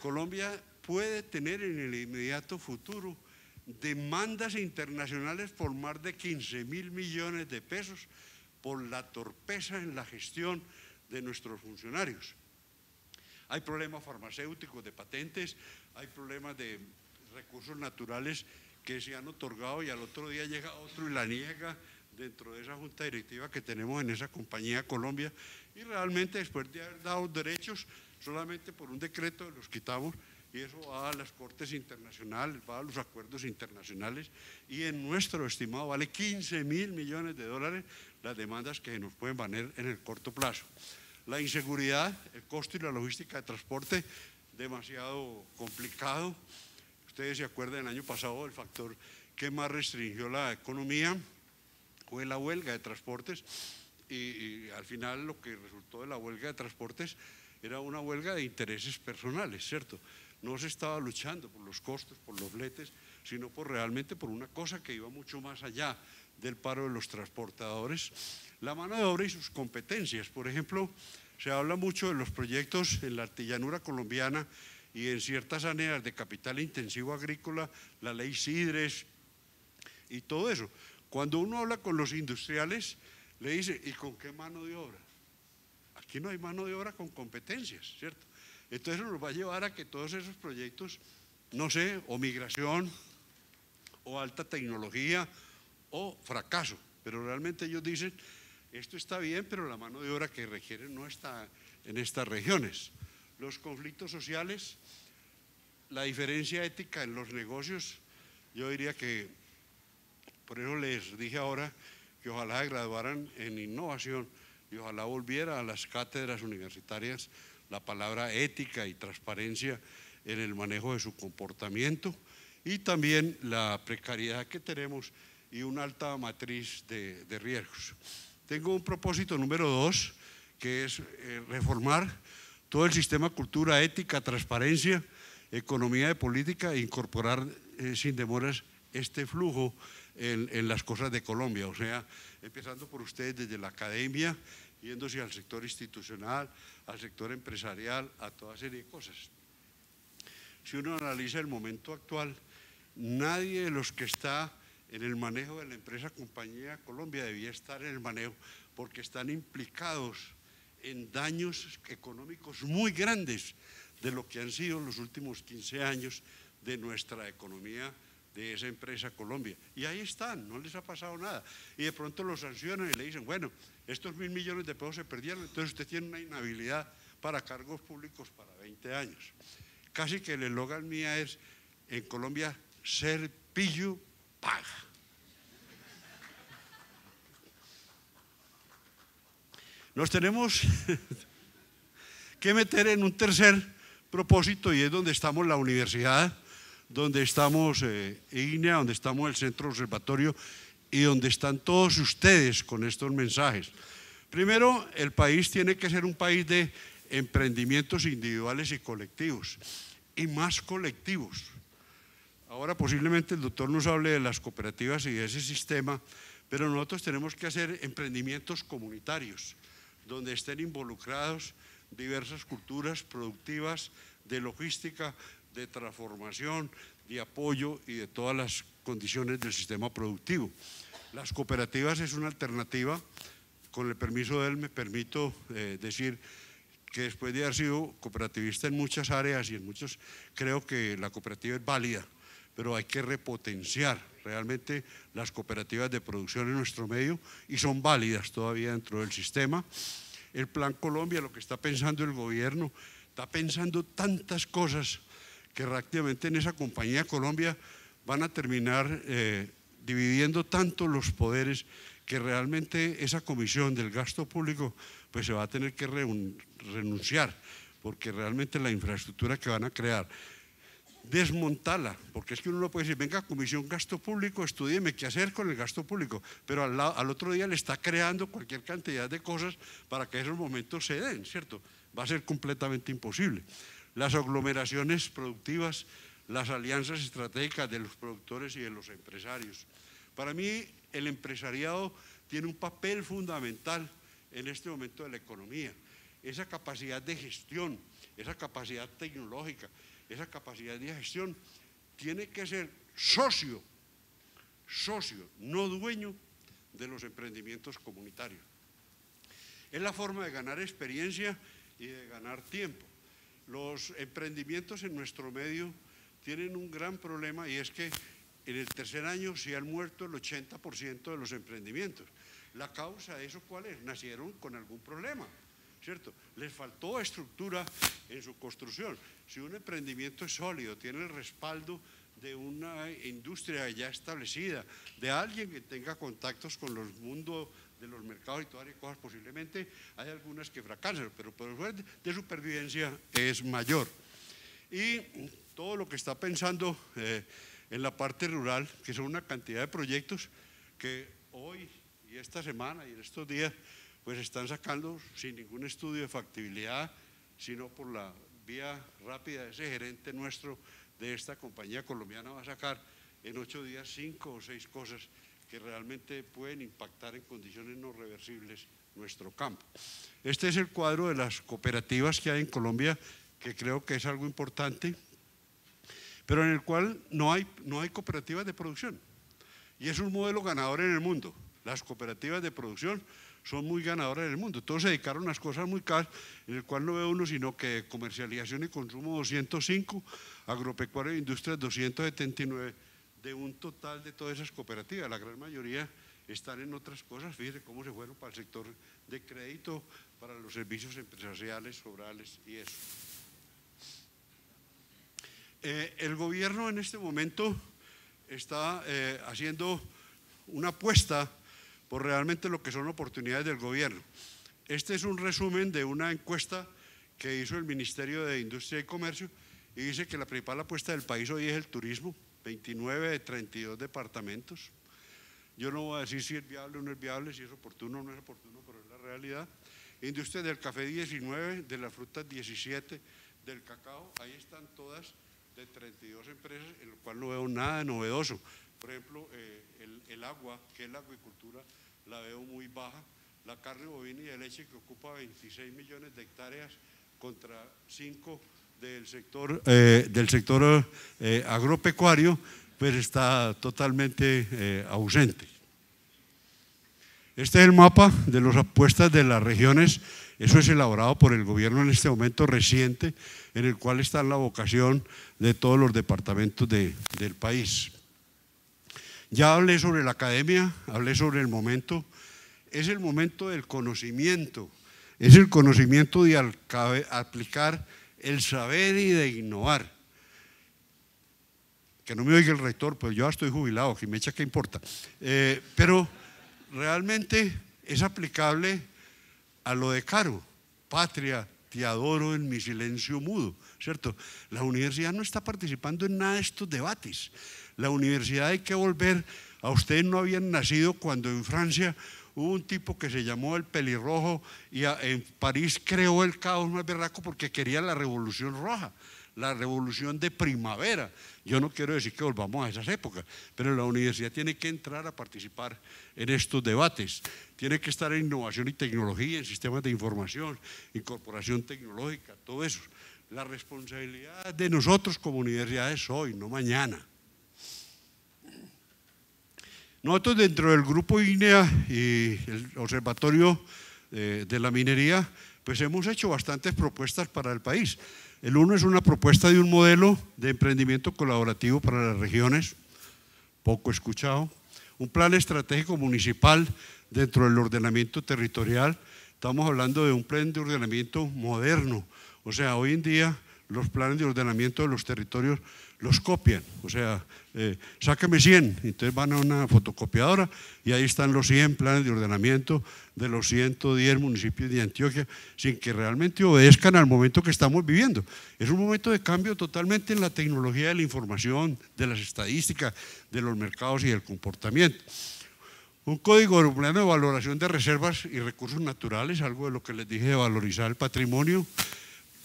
Colombia puede tener en el inmediato futuro demandas internacionales por más de 15 mil millones de pesos por la torpeza en la gestión de nuestros funcionarios. Hay problemas farmacéuticos de patentes, hay problemas de recursos naturales que se han otorgado y al otro día llega otro y la niega dentro de esa junta directiva que tenemos en esa compañía Colombia y realmente después de haber dado derechos solamente por un decreto los quitamos y eso va a las cortes internacionales, va a los acuerdos internacionales y en nuestro estimado vale 15 mil millones de dólares las demandas que nos pueden valer en el corto plazo. La inseguridad, el costo y la logística de transporte, demasiado complicado. Ustedes se acuerdan el año pasado el factor que más restringió la economía, fue la huelga de transportes y, al final lo que resultó de la huelga de transportes era una huelga de intereses personales, ¿cierto? No se estaba luchando por los costos, por los fletes, sino por realmente por una cosa que iba mucho más allá del paro de los transportadores, la mano de obra y sus competencias. Por ejemplo, se habla mucho de los proyectos en la artillanura colombiana y en ciertas áreas de capital intensivo agrícola, la ley Sidres y todo eso. Cuando uno habla con los industriales, le dice, ¿y con qué mano de obra? Aquí no hay mano de obra con competencias, ¿cierto? Entonces nos va a llevar a que todos esos proyectos, no sé, o migración, o alta tecnología, o fracaso. Pero realmente ellos dicen, esto está bien, pero la mano de obra que requieren no está en estas regiones. Los conflictos sociales, la diferencia ética en los negocios, yo diría que, por eso les dije ahora que ojalá se graduaran en innovación y ojalá volviera a las cátedras universitarias la palabra ética y transparencia en el manejo de su comportamiento y también la precariedad que tenemos y una alta matriz de, riesgos. Tengo un propósito número dos, que es eh, reformar todo el sistema cultura, ética, transparencia, economía de política e incorporar eh, sin demoras este flujo en, en, las cosas de Colombia, o sea, empezando por ustedes desde la academia, yéndose al sector institucional, al sector empresarial, a toda serie de cosas. Si uno analiza el momento actual, nadie de los que está en el manejo de la empresa Compañía Colombia debía estar en el manejo porque están implicados en daños económicos muy grandes de lo que han sido los últimos 15 años de nuestra economía de esa empresa Colombia. Y ahí están, no les ha pasado nada. Y de pronto los sancionan y le dicen, bueno, estos mil millones de pesos se perdieron, entonces usted tiene una inhabilidad para cargos públicos para 20 años. Casi que el eslogan mía es, en Colombia, ser pillo paga. Nos tenemos que meter en un tercer propósito y es donde estamos la universidad, donde estamos eh, INEA, donde estamos el Centro Observatorio y donde están todos ustedes con estos mensajes. Primero, el país tiene que ser un país de emprendimientos individuales y colectivos, y más colectivos. Ahora posiblemente el doctor nos hable de las cooperativas y de ese sistema, pero nosotros tenemos que hacer emprendimientos comunitarios, donde estén involucrados diversas culturas productivas, de logística, de transformación, de apoyo y de todas las condiciones del sistema productivo. Las cooperativas es una alternativa, con el permiso de él me permito eh, decir que después de haber sido cooperativista en muchas áreas y en muchos, creo que la cooperativa es válida, pero hay que repotenciar realmente las cooperativas de producción en nuestro medio y son válidas todavía dentro del sistema. El Plan Colombia, lo que está pensando el gobierno, está pensando tantas cosas que rápidamente en esa compañía Colombia van a terminar eh, dividiendo tanto los poderes que realmente esa comisión del gasto público pues se va a tener que renunciar, porque realmente la infraestructura que van a crear, desmontala, porque es que uno no puede decir, venga, comisión gasto público, estudieme qué hacer con el gasto público, pero al, al otro día le está creando cualquier cantidad de cosas para que esos momentos se den, ¿cierto? Va a ser completamente imposible. Las aglomeraciones productivas las alianzas estratégicas de los productores y de los empresarios. Para mí, el empresariado tiene un papel fundamental en este momento de la economía. Esa capacidad de gestión, esa capacidad tecnológica, esa capacidad de gestión tiene que ser socio, socio, no dueño de los emprendimientos comunitarios. Es la forma de ganar experiencia y de ganar tiempo. Los emprendimientos en nuestro medio tienen un gran problema y es que en el tercer año se han muerto el 80% de los emprendimientos. ¿La causa de eso cuál es? Nacieron con algún problema, ¿cierto? Les faltó estructura en su construcción. Si un emprendimiento es sólido, tiene el respaldo de una industria ya establecida, de alguien que tenga contactos con los mundos de los mercados y todas las cosas, posiblemente hay algunas que fracasan, pero por de supervivencia es mayor. Y todo lo que está pensando eh, en la parte rural, que son una cantidad de proyectos que hoy y esta semana y en estos días, pues están sacando sin ningún estudio de factibilidad, sino por la vía rápida, ese gerente nuestro de esta compañía colombiana va a sacar en ocho días cinco o seis cosas que realmente pueden impactar en condiciones no reversibles nuestro campo. Este es el cuadro de las cooperativas que hay en Colombia, que creo que es algo importante, pero en el cual no hay, no hay cooperativas de producción. Y es un modelo ganador en el mundo. Las cooperativas de producción son muy ganadoras en el mundo. Todos se dedicaron a unas cosas muy caras, en el cual no veo uno sino que comercialización y consumo 205, agropecuario e industria 279, de un total de todas esas cooperativas. La gran mayoría están en otras cosas, fíjense cómo se fueron para el sector de crédito, para los servicios empresariales, sobrales y eso. Eh, el gobierno en este momento está eh, haciendo una apuesta por realmente lo que son oportunidades del gobierno. Este es un resumen de una encuesta que hizo el Ministerio de Industria y Comercio y dice que la principal apuesta del país hoy es el turismo, 29 de 32 departamentos. Yo no voy a decir si es viable o no es viable, si es oportuno o no es oportuno, pero es la realidad. Industria del café 19, de las frutas 17, del cacao, ahí están todas de 32 empresas, en lo cual no veo nada novedoso. Por ejemplo, eh, el, agua, que es la agricultura, la veo muy baja. La carne bovina y de leche, que ocupa 26 millones de hectáreas contra 5 del sector, eh, del sector eh, agropecuario, pues está totalmente ausente. Este es el mapa de las apuestas de las regiones. Eso es elaborado por el gobierno en este momento reciente, en el cual está la vocación de todos los departamentos del país. Ya hablé sobre la academia, hablé sobre el momento. Es el momento del conocimiento, es el conocimiento de aplicar el saber y de innovar. Que no me oiga el rector, pues yo ya estoy jubilado, que me echa qué importa. Eh, pero realmente es aplicable a lo de Caro, patria, te adoro en mi silencio mudo, ¿cierto? La universidad no está participando en nada de estos debates. La universidad hay que volver, a ustedes no habían nacido cuando en Francia hubo un tipo que se llamó el pelirrojo y en París creó el caos más berraco porque quería la revolución roja, la revolución de primavera. Yo no quiero decir que volvamos a esas épocas, pero la universidad tiene que entrar a participar en estos debates. Tiene que estar en innovación y tecnología, en sistemas de información, incorporación tecnológica, todo eso. La responsabilidad de nosotros como universidad es hoy, no mañana. Nosotros dentro del grupo INEA y el Observatorio de, la Minería, pues hemos hecho bastantes propuestas para el país. El uno es una propuesta de un modelo de emprendimiento colaborativo para las regiones, poco escuchado. Un plan estratégico municipal dentro del ordenamiento territorial. Estamos hablando de un plan de ordenamiento moderno. O sea, hoy en día los planes de ordenamiento de los territorios los copian, o sea, eh, sáqueme 100, entonces van a una fotocopiadora y ahí están los 100 planes de ordenamiento de los 110 municipios de Antioquia, sin que realmente obedezcan al momento que estamos viviendo. Es un momento de cambio totalmente en la tecnología de la información, de las estadísticas, de los mercados y del comportamiento. Un código europeo de valoración de reservas y recursos naturales, algo de lo que les dije de valorizar el patrimonio,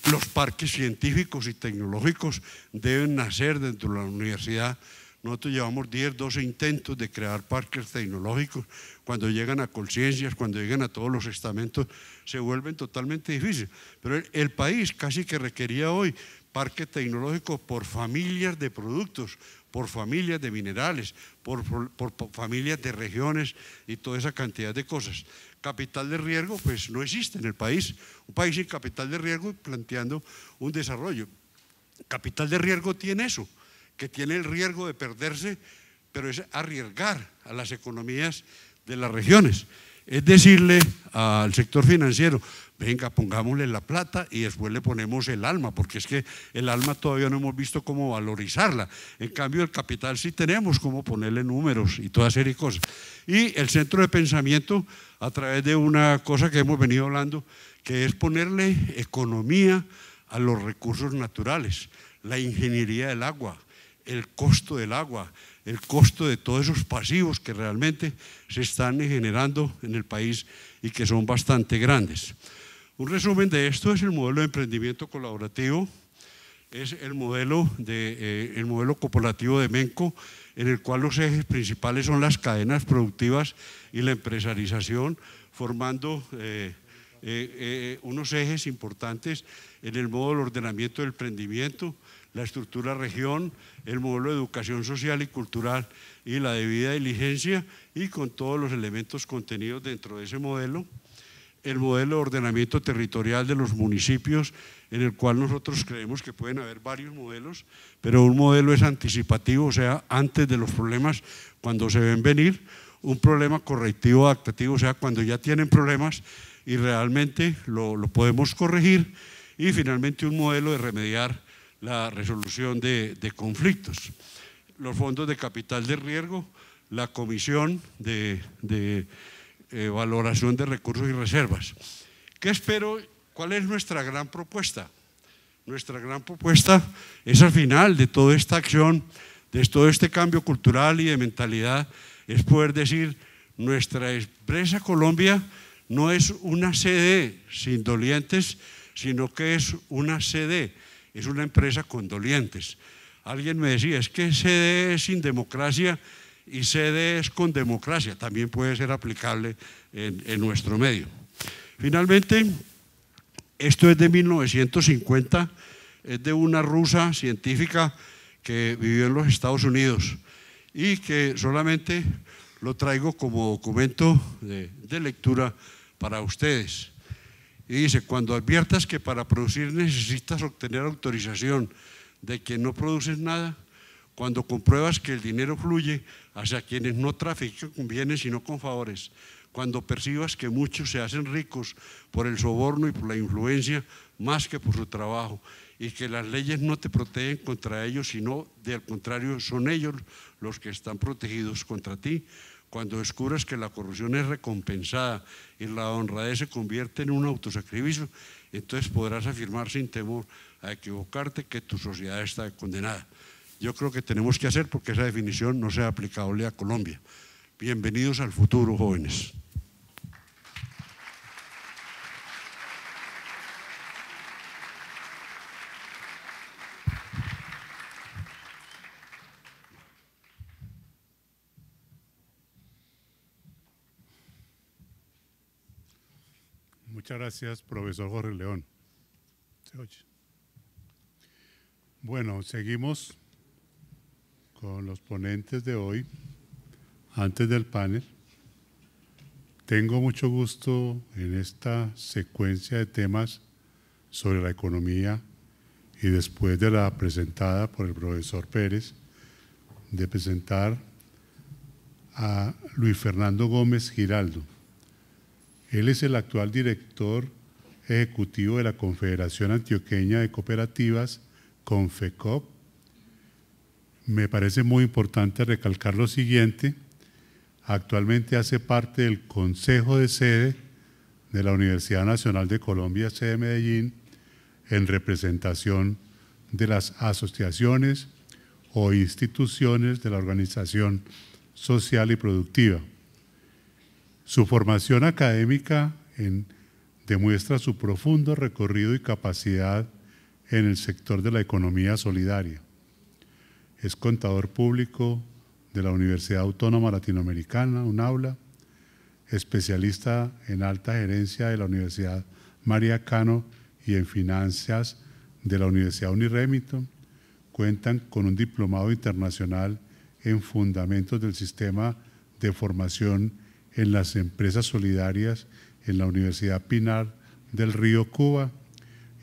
los parques científicos y tecnológicos deben nacer dentro de la universidad. Nosotros llevamos 10, 12 intentos de crear parques tecnológicos. Cuando llegan a conciencias, cuando llegan a todos los estamentos, se vuelven totalmente difíciles. Pero el, país casi que requería hoy parques tecnológicos por familias de productos, por familias de minerales, por, por familias de regiones y toda esa cantidad de cosas capital de riesgo pues no existe en el país. Un país sin capital de riesgo planteando un desarrollo. Capital de riesgo tiene eso, que tiene el riesgo de perderse, pero es arriesgar a las economías de las regiones. Es decirle al sector financiero, venga, pongámosle la plata y después le ponemos el alma, porque es que el alma todavía no hemos visto cómo valorizarla. En cambio, el capital sí tenemos cómo ponerle números y toda serie de cosas. Y el centro de pensamiento, a través de una cosa que hemos venido hablando, que es ponerle economía a los recursos naturales, la ingeniería del agua, el costo del agua, el costo de todos esos pasivos que realmente se están generando en el país y que son bastante grandes. Un resumen de esto es el modelo de emprendimiento colaborativo, es el modelo, de, eh, el modelo cooperativo de Menco, en el cual los ejes principales son las cadenas productivas y la empresarización, formando eh, eh, unos ejes importantes en el modo de ordenamiento del emprendimiento, la estructura región, el modelo de educación social y cultural y la debida diligencia y con todos los elementos contenidos dentro de ese modelo, el modelo de ordenamiento territorial de los municipios, en el cual nosotros creemos que pueden haber varios modelos, pero un modelo es anticipativo, o sea, antes de los problemas, cuando se ven venir, un problema correctivo adaptativo, o sea, cuando ya tienen problemas y realmente lo, podemos corregir, y finalmente un modelo de remediar la resolución de, conflictos. Los fondos de capital de riesgo, la comisión de, eh, valoración de recursos y reservas. ¿Qué espero? ¿Cuál es nuestra gran propuesta? Nuestra gran propuesta es al final de toda esta acción, de todo este cambio cultural y de mentalidad, es poder decir, nuestra empresa Colombia no es una sede sin dolientes, sino que es una sede es una empresa con dolientes. Alguien me decía, es que es sin democracia y CD es con democracia. También puede ser aplicable en, en nuestro medio. Finalmente, esto es de 1950, es de una rusa científica que vivió en los Estados Unidos y que solamente lo traigo como documento de, de lectura para ustedes. Y dice, cuando adviertas que para producir necesitas obtener autorización de que no produces nada, cuando compruebas que el dinero fluye hacia quienes no trafican con bienes sino con favores, cuando percibas que muchos se hacen ricos por el soborno y por la influencia más que por su trabajo, y que las leyes no te protegen contra ellos, sino de contrario son ellos los que están protegidos contra ti, cuando descubras que la corrupción es recompensada y la honradez se convierte en un autosacrificio, entonces podrás afirmar sin temor a equivocarte que tu sociedad está condenada. Yo creo que tenemos que hacer porque esa definición no sea aplicable a Colombia. Bienvenidos al futuro, jóvenes. Muchas gracias, profesor Jorge León. Bueno, seguimos con los ponentes de hoy. Antes del panel, tengo mucho gusto en esta secuencia de temas sobre la economía y después de la presentada por el profesor Pérez, de presentar a Luis Fernando Gómez Giraldo él es el actual director ejecutivo de la Confederación Antioqueña de Cooperativas, CONFECOP. Me parece muy importante recalcar lo siguiente. Actualmente hace parte del Consejo de Sede de la Universidad Nacional de Colombia, sede Medellín, en representación de las asociaciones o instituciones de la organización social y productiva. Su formación académica demuestra su profundo recorrido y capacidad en el sector de la economía solidaria. Es contador público de la Universidad Autónoma Latinoamericana, UNAULA, especialista en alta gerencia de la Universidad María Cano y en finanzas de la Universidad Uniremito. Cuentan con un diplomado internacional en fundamentos del sistema de formación en las empresas solidarias en la Universidad Pinar del Río Cuba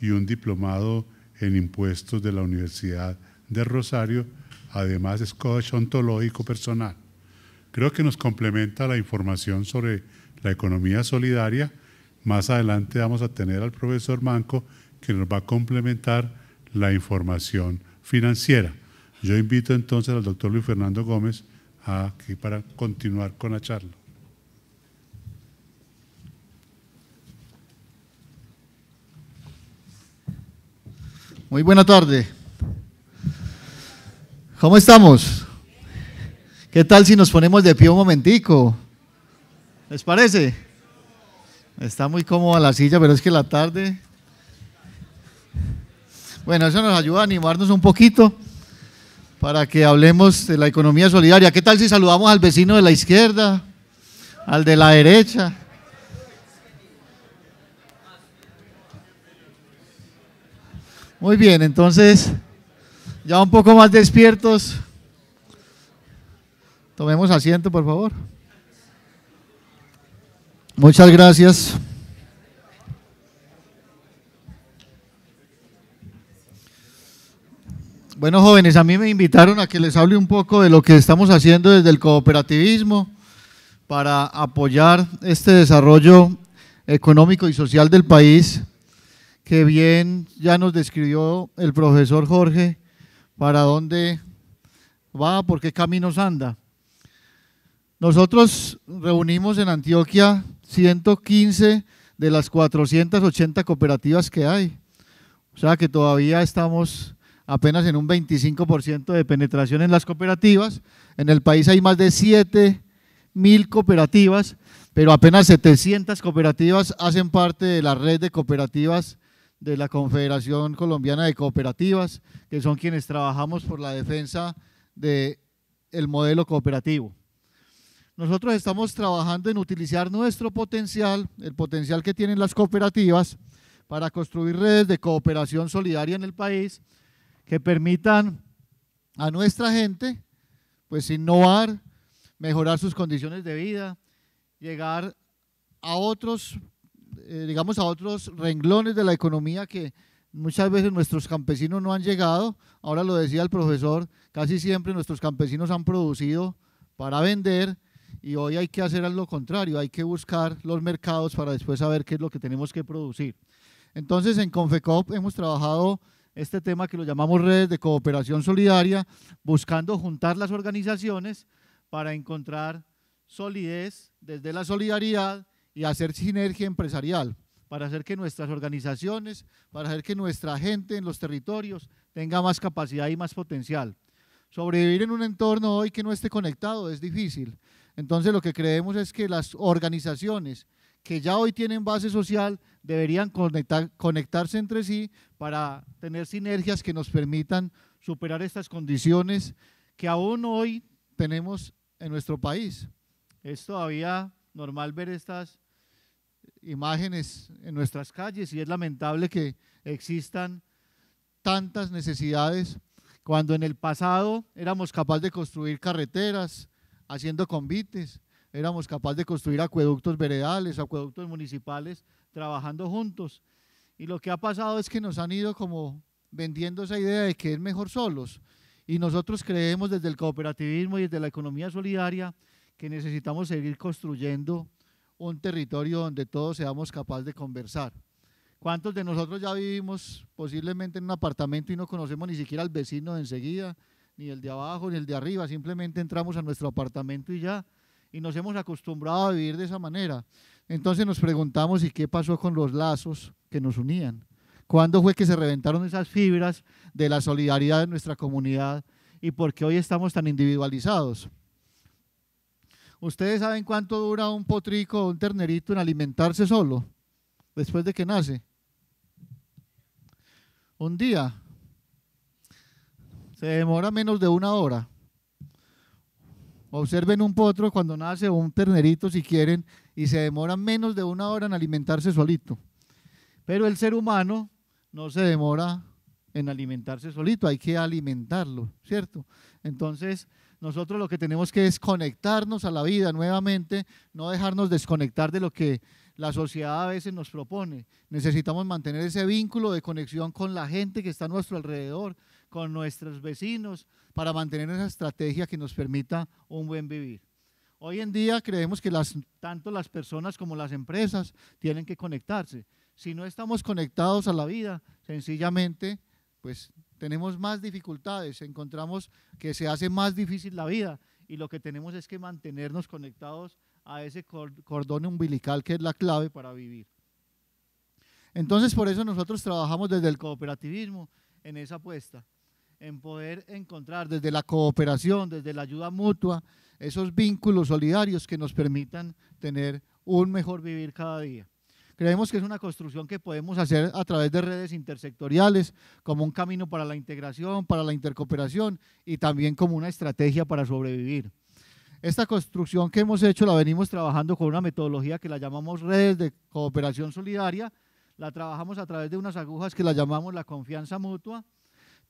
y un diplomado en impuestos de la Universidad de Rosario, además es coach ontológico personal. Creo que nos complementa la información sobre la economía solidaria. Más adelante vamos a tener al profesor Manco que nos va a complementar la información financiera. Yo invito entonces al doctor Luis Fernando Gómez aquí para continuar con la charla. Muy buena tarde. ¿Cómo estamos? ¿Qué tal si nos ponemos de pie un momentico? ¿Les parece? Está muy cómoda la silla, pero es que la tarde... Bueno, eso nos ayuda a animarnos un poquito. para que hablemos de la economía solidaria. ¿Qué tal si saludamos al vecino de la izquierda, al de la derecha? Muy bien, entonces, ya un poco más despiertos. Tomemos asiento, por favor. Muchas gracias. Bueno, jóvenes, a mí me invitaron a que les hable un poco de lo que estamos haciendo desde el cooperativismo para apoyar este desarrollo económico y social del país, que bien ya nos describió el profesor Jorge, para dónde va, por qué caminos anda. Nosotros reunimos en Antioquia 115 de las 480 cooperativas que hay. O sea que todavía estamos apenas en un 25% de penetración en las cooperativas. En el país hay más de 7 mil cooperativas, pero apenas 700 cooperativas hacen parte de la red de cooperativas de la Confederación Colombiana de Cooperativas, que son quienes trabajamos por la defensa del el modelo cooperativo. Nosotros estamos trabajando en utilizar nuestro potencial, el potencial que tienen las cooperativas, para construir redes de cooperación solidaria en el país que permitan a nuestra gente pues innovar, mejorar sus condiciones de vida, llegar a otros, eh, digamos, a otros renglones de la economía que muchas veces nuestros campesinos no han llegado. Ahora lo decía el profesor, casi siempre nuestros campesinos han producido para vender y hoy hay que hacer lo contrario, hay que buscar los mercados para después saber qué es lo que tenemos que producir. Entonces en Confecop hemos trabajado este tema que lo llamamos redes de cooperación solidaria, buscando juntar las organizaciones para encontrar solidez desde la solidaridad y hacer sinergia empresarial, para hacer que nuestras organizaciones, para hacer que nuestra gente en los territorios tenga más capacidad y más potencial. Sobrevivir en un entorno hoy que no esté conectado es difícil. Entonces lo que creemos es que las organizaciones que ya hoy tienen base social deberían conectarse entre sí para tener sinergias que nos permitan superar estas condiciones que aún hoy tenemos en nuestro país. Es todavía normal ver estas imágenes en nuestras calles y es lamentable que existan tantas necesidades cuando en el pasado éramos capaces de construir carreteras haciendo convites, éramos capaces de construir acueductos veredales, acueductos municipales, trabajando juntos. Y lo que ha pasado es que nos han ido como vendiendo esa idea de que es mejor solos. Y nosotros creemos desde el cooperativismo y desde la economía solidaria que necesitamos seguir construyendo un territorio donde todos seamos capaces de conversar. ¿Cuántos de nosotros ya vivimos posiblemente en un apartamento y no conocemos ni siquiera al vecino de enseguida, ni el de abajo, ni el de arriba? Simplemente entramos a nuestro apartamento y ya y nos hemos acostumbrado a vivir de esa manera. Entonces nos preguntamos, ¿y qué pasó con los lazos que nos unían? ¿Cuándo fue que se reventaron esas fibras de la solidaridad de nuestra comunidad y por qué hoy estamos tan individualizados? ¿Ustedes saben cuánto dura un potrico o un ternerito en alimentarse solo después de que nace? Un día. Se demora menos de una hora. Observen un potro cuando nace o un ternerito si quieren y se demora menos de una hora en alimentarse solito. Pero el ser humano no se demora en alimentarse solito, hay que alimentarlo, ¿cierto? Entonces, nosotros lo que tenemos que es conectarnos a la vida nuevamente, no dejarnos desconectar de lo que la sociedad a veces nos propone. Necesitamos mantener ese vínculo de conexión con la gente que está a nuestro alrededor, con nuestros vecinos, para mantener esa estrategia que nos permita un buen vivir. Hoy en día creemos que tanto las personas como las empresas tienen que conectarse. Si no estamos conectados a la vida, sencillamente, pues tenemos más dificultades, encontramos que se hace más difícil la vida y lo que tenemos es que mantenernos conectados a ese cordón umbilical que es la clave para vivir. Entonces, por eso nosotros trabajamos desde el cooperativismo en esa apuesta en poder encontrar desde la cooperación, desde la ayuda mutua, esos vínculos solidarios que nos permitan tener un mejor vivir cada día. Creemos que es una construcción que podemos hacer a través de redes intersectoriales, como un camino para la integración, para la intercooperación y también como una estrategia para sobrevivir. Esta construcción que hemos hecho la venimos trabajando con una metodología que la llamamos redes de cooperación solidaria, la trabajamos a través de unas agujas que la llamamos la confianza mutua,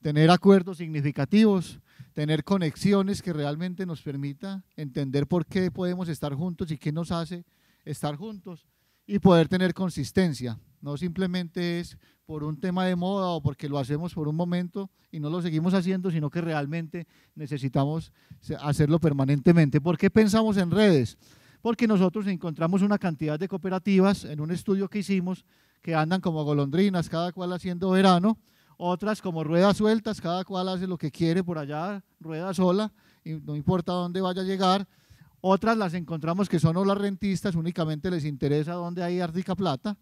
tener acuerdos significativos, tener conexiones que realmente nos permita entender por qué podemos estar juntos y qué nos hace estar juntos y poder tener consistencia. No simplemente es por un tema de moda o porque lo hacemos por un momento y no lo seguimos haciendo, sino que realmente necesitamos hacerlo permanentemente. ¿Por qué pensamos en redes? Porque nosotros encontramos una cantidad de cooperativas en un estudio que hicimos que andan como golondrinas, cada cual haciendo verano, otras como ruedas sueltas, cada cual hace lo que quiere por allá, rueda sola, y no importa dónde vaya a llegar. Otras las encontramos que son olas rentistas, únicamente les interesa dónde hay ártica plata.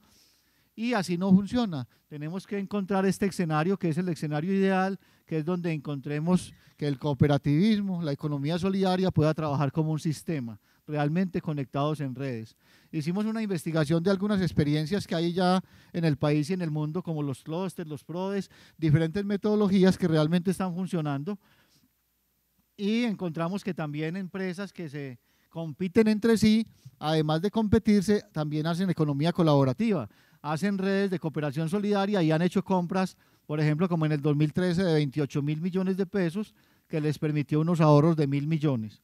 Y así no funciona. Tenemos que encontrar este escenario que es el escenario ideal, que es donde encontremos que el cooperativismo, la economía solidaria pueda trabajar como un sistema, realmente conectados en redes. Hicimos una investigación de algunas experiencias que hay ya en el país y en el mundo, como los clusters, los PRODES, diferentes metodologías que realmente están funcionando. Y encontramos que también empresas que se compiten entre sí, además de competirse, también hacen economía colaborativa, hacen redes de cooperación solidaria y han hecho compras, por ejemplo, como en el 2013 de 28 mil millones de pesos, que les permitió unos ahorros de mil millones.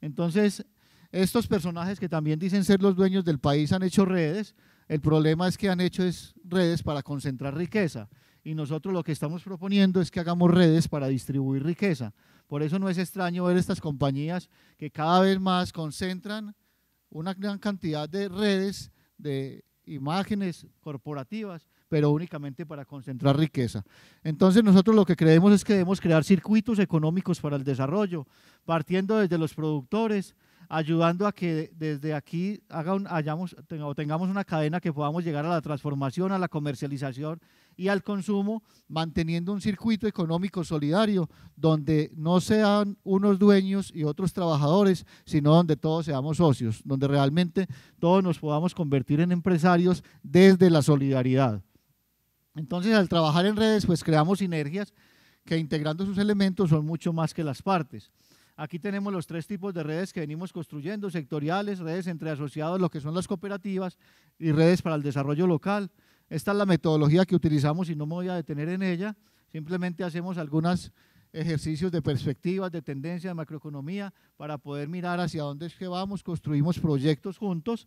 Entonces, estos personajes que también dicen ser los dueños del país han hecho redes. El problema es que han hecho es redes para concentrar riqueza. Y nosotros lo que estamos proponiendo es que hagamos redes para distribuir riqueza. Por eso no es extraño ver estas compañías que cada vez más concentran una gran cantidad de redes, de imágenes corporativas, pero únicamente para concentrar riqueza. Entonces nosotros lo que creemos es que debemos crear circuitos económicos para el desarrollo, partiendo desde los productores, ayudando a que desde aquí haga hayamos, tengamos una cadena que podamos llegar a la transformación, a la comercialización y al consumo, manteniendo un circuito económico solidario donde no sean unos dueños y otros trabajadores, sino donde todos seamos socios, donde realmente todos nos podamos convertir en empresarios desde la solidaridad. Entonces, al trabajar en redes, pues creamos sinergias que integrando sus elementos son mucho más que las partes. Aquí tenemos los tres tipos de redes que venimos construyendo, sectoriales, redes entre asociados, lo que son las cooperativas y redes para el desarrollo local. Esta es la metodología que utilizamos y no me voy a detener en ella. Simplemente hacemos algunos ejercicios de perspectivas, de tendencia, de macroeconomía, para poder mirar hacia dónde es que vamos, construimos proyectos juntos.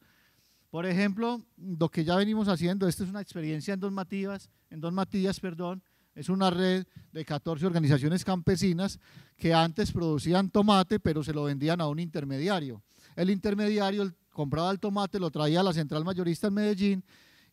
Por ejemplo, lo que ya venimos haciendo, esta es una experiencia en Don Matías, en Don Matías, perdón, es una red de 14 organizaciones campesinas que antes producían tomate, pero se lo vendían a un intermediario. El intermediario compraba el tomate, lo traía a la central mayorista en Medellín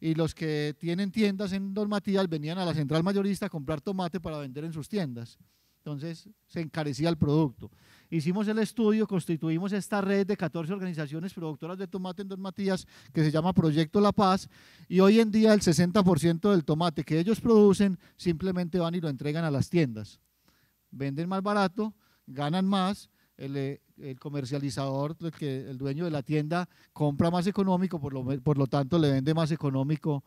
y los que tienen tiendas en Don Matías venían a la central mayorista a comprar tomate para vender en sus tiendas. Entonces se encarecía el producto. Hicimos el estudio, constituimos esta red de 14 organizaciones productoras de tomate en Don Matías que se llama Proyecto La Paz y hoy en día el 60% del tomate que ellos producen simplemente van y lo entregan a las tiendas. Venden más barato, ganan más, el, eh, comercializador, el, dueño de la tienda compra más económico, por lo, por lo tanto le vende más económico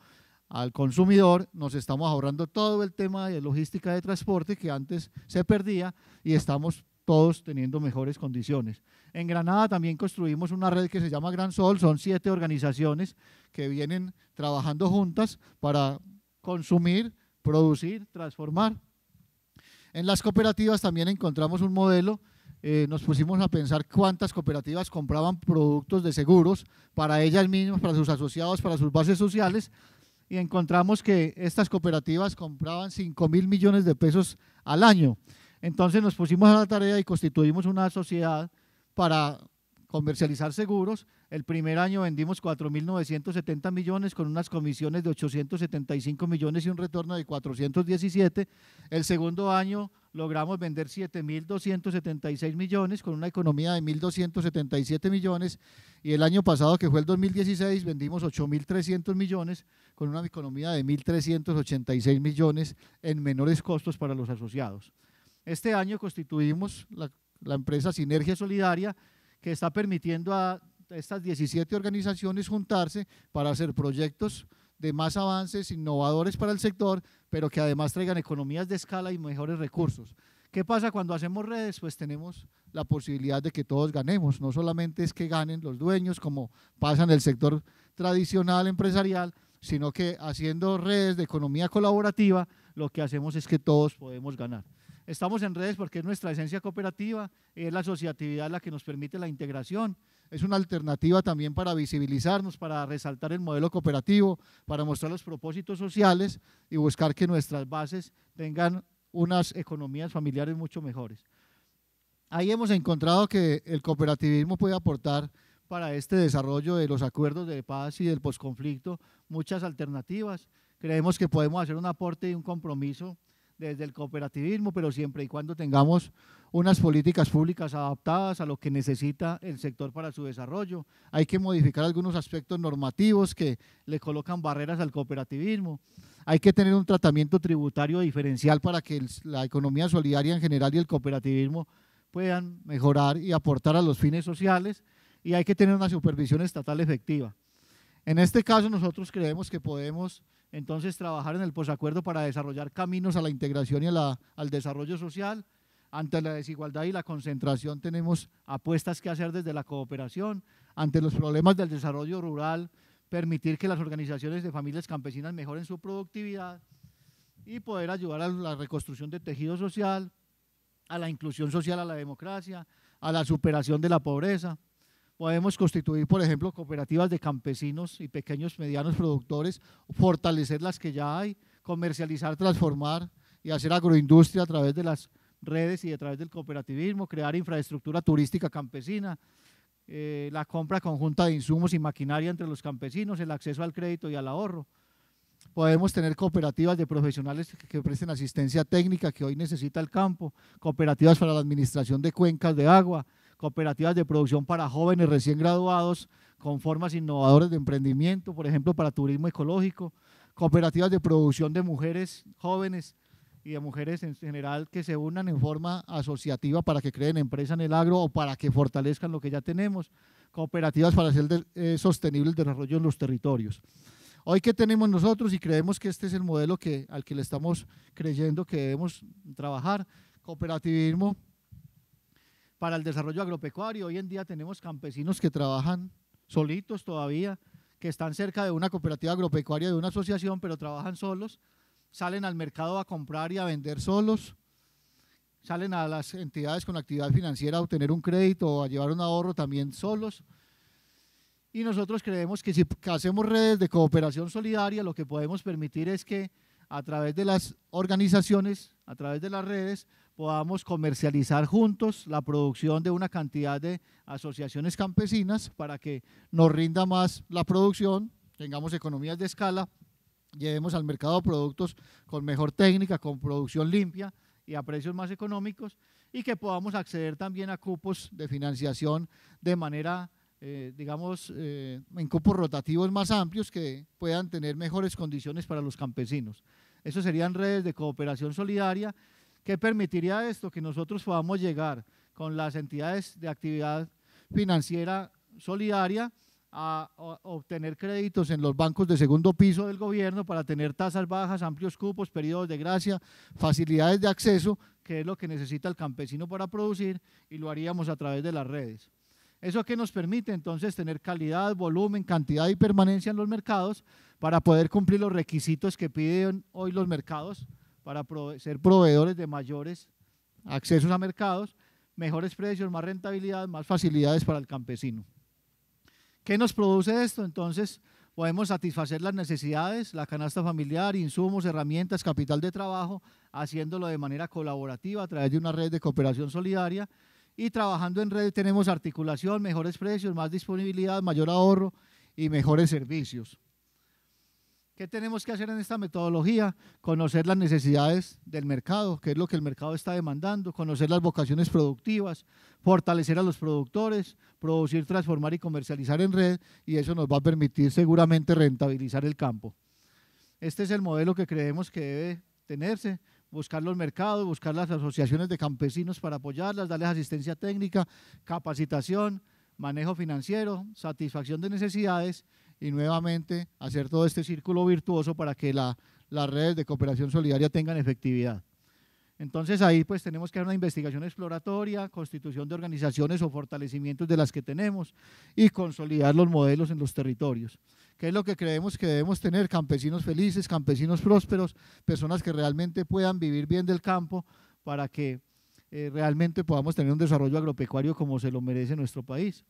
al consumidor, nos estamos ahorrando todo el tema de logística de transporte que antes se perdía y estamos todos teniendo mejores condiciones. En Granada también construimos una red que se llama Gran Sol, son siete organizaciones que vienen trabajando juntas para consumir, producir, transformar. En las cooperativas también encontramos un modelo, eh, nos pusimos a pensar cuántas cooperativas compraban productos de seguros para ellas mismas, para sus asociados, para sus bases sociales, y encontramos que estas cooperativas compraban 5 mil millones de pesos al año. Entonces nos pusimos a la tarea y constituimos una sociedad para comercializar seguros. El primer año vendimos 4.970 millones con unas comisiones de 875 millones y un retorno de 417. El segundo año logramos vender 7.276 millones con una economía de 1.277 millones y el año pasado, que fue el 2016, vendimos 8.300 millones con una economía de 1.386 millones en menores costos para los asociados. Este año constituimos la, la empresa Sinergia Solidaria, que está permitiendo a estas 17 organizaciones juntarse para hacer proyectos de más avances innovadores para el sector, pero que además traigan economías de escala y mejores recursos. ¿Qué pasa cuando hacemos redes? Pues tenemos la posibilidad de que todos ganemos. No solamente es que ganen los dueños, como pasa en el sector tradicional empresarial, sino que haciendo redes de economía colaborativa, lo que hacemos es que todos podemos ganar. Estamos en redes porque es nuestra esencia cooperativa, es la asociatividad la que nos permite la integración, es una alternativa también para visibilizarnos, para resaltar el modelo cooperativo, para mostrar los propósitos sociales y buscar que nuestras bases tengan unas economías familiares mucho mejores. Ahí hemos encontrado que el cooperativismo puede aportar para este desarrollo de los acuerdos de paz y del posconflicto muchas alternativas. Creemos que podemos hacer un aporte y un compromiso desde el cooperativismo, pero siempre y cuando tengamos unas políticas públicas adaptadas a lo que necesita el sector para su desarrollo. Hay que modificar algunos aspectos normativos que le colocan barreras al cooperativismo. Hay que tener un tratamiento tributario diferencial para que la economía solidaria en general y el cooperativismo puedan mejorar y aportar a los fines sociales y hay que tener una supervisión estatal efectiva. En este caso nosotros creemos que podemos entonces trabajar en el posacuerdo para desarrollar caminos a la integración y al desarrollo social. Ante la desigualdad y la concentración tenemos apuestas que hacer desde la cooperación. Ante los problemas del desarrollo rural, permitir que las organizaciones de familias campesinas mejoren su productividad y poder ayudar a la reconstrucción del tejido social, a la inclusión social, a la democracia, a la superación de la pobreza. Podemos constituir, por ejemplo, cooperativas de campesinos y pequeños, medianos productores, fortalecer las que ya hay, comercializar, transformar y hacer agroindustria a través de las redes y a través del cooperativismo, crear infraestructura turística campesina, eh, la compra conjunta de insumos y maquinaria entre los campesinos, el acceso al crédito y al ahorro. Podemos tener cooperativas de profesionales que presten asistencia técnica que hoy necesita el campo, cooperativas para la administración de cuencas de agua, cooperativas de producción para jóvenes recién graduados con formas innovadoras de emprendimiento, por ejemplo, para turismo ecológico, cooperativas de producción de mujeres jóvenes y de mujeres en general que se unan en forma asociativa para que creen empresa en el agro o para que fortalezcan lo que ya tenemos, cooperativas para hacer eh, sostenible el desarrollo en los territorios. Hoy, ¿qué tenemos nosotros? Y creemos que este es el modelo que, al que le estamos creyendo que debemos trabajar. Cooperativismo para el desarrollo agropecuario. Hoy en día tenemos campesinos que trabajan solitos todavía, que están cerca de una cooperativa agropecuaria, de una asociación, pero trabajan solos, salen al mercado a comprar y a vender solos, salen a las entidades con actividad financiera a obtener un crédito o a llevar un ahorro también solos. Y nosotros creemos que si hacemos redes de cooperación solidaria, lo que podemos permitir es que a través de las organizaciones, a través de las redes, podamos comercializar juntos la producción de una cantidad de asociaciones campesinas para que nos rinda más la producción, tengamos economías de escala, llevemos al mercado productos con mejor técnica, con producción limpia y a precios más económicos y que podamos acceder también a cupos de financiación de manera, eh, digamos, eh, en cupos rotativos más amplios que puedan tener mejores condiciones para los campesinos. Eso serían redes de cooperación solidaria ¿Qué permitiría esto? Que nosotros podamos llegar con las entidades de actividad financiera solidaria a, obtener créditos en los bancos de segundo piso del gobierno para tener tasas bajas, amplios cupos, periodos de gracia, facilidades de acceso, que es lo que necesita el campesino para producir, y lo haríamos a través de las redes. ¿Eso que nos permite entonces tener calidad, volumen, cantidad y permanencia en los mercados para poder cumplir los requisitos que piden hoy los mercados para ser proveedores de mayores accesos a mercados, mejores precios, más rentabilidad, más facilidades para el campesino. ¿Qué nos produce esto? Entonces, podemos satisfacer las necesidades, la canasta familiar, insumos, herramientas, capital de trabajo, haciéndolo de manera colaborativa a través de una red de cooperación solidaria y trabajando en red tenemos articulación, mejores precios, más disponibilidad, mayor ahorro y mejores servicios. ¿Qué tenemos que hacer en esta metodología? Conocer las necesidades del mercado, qué es lo que el mercado está demandando, conocer las vocaciones productivas, fortalecer a los productores, producir, transformar y comercializar en red y eso nos va a permitir seguramente rentabilizar el campo. Este es el modelo que creemos que debe tenerse, buscar los mercados, buscar las asociaciones de campesinos para apoyarlas, darles asistencia técnica, capacitación, manejo financiero, satisfacción de necesidades y nuevamente hacer todo este círculo virtuoso para que las redes de cooperación solidaria tengan efectividad. Entonces ahí pues tenemos que hacer una investigación exploratoria, constitución de organizaciones o fortalecimientos de las que tenemos y consolidar los modelos en los territorios. ¿Qué es lo que creemos que debemos tener? Campesinos felices, campesinos prósperos, personas que realmente puedan vivir bien del campo para que eh, realmente podamos tener un desarrollo agropecuario como se lo merece nuestro país.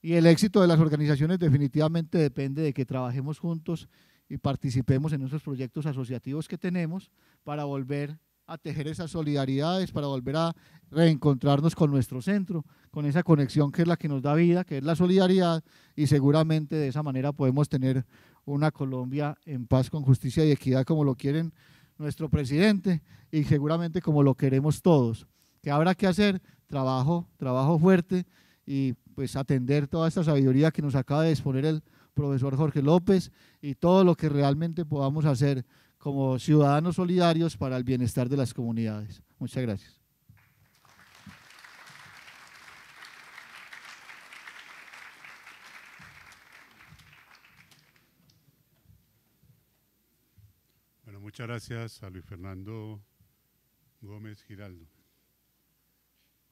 Y el éxito de las organizaciones definitivamente depende de que trabajemos juntos y participemos en esos proyectos asociativos que tenemos para volver a tejer esas solidaridades, para volver a reencontrarnos con nuestro centro, con esa conexión que es la que nos da vida, que es la solidaridad, y seguramente de esa manera podemos tener una Colombia en paz, con justicia y equidad como lo quieren nuestro presidente y seguramente como lo queremos todos. ¿Qué habrá que hacer? Trabajo, trabajo fuerte y pues atender toda esta sabiduría que nos acaba de exponer el profesor Jorge López y todo lo que realmente podamos hacer como ciudadanos solidarios para el bienestar de las comunidades. Muchas gracias. Bueno, muchas gracias a Luis Fernando Gómez Giraldo.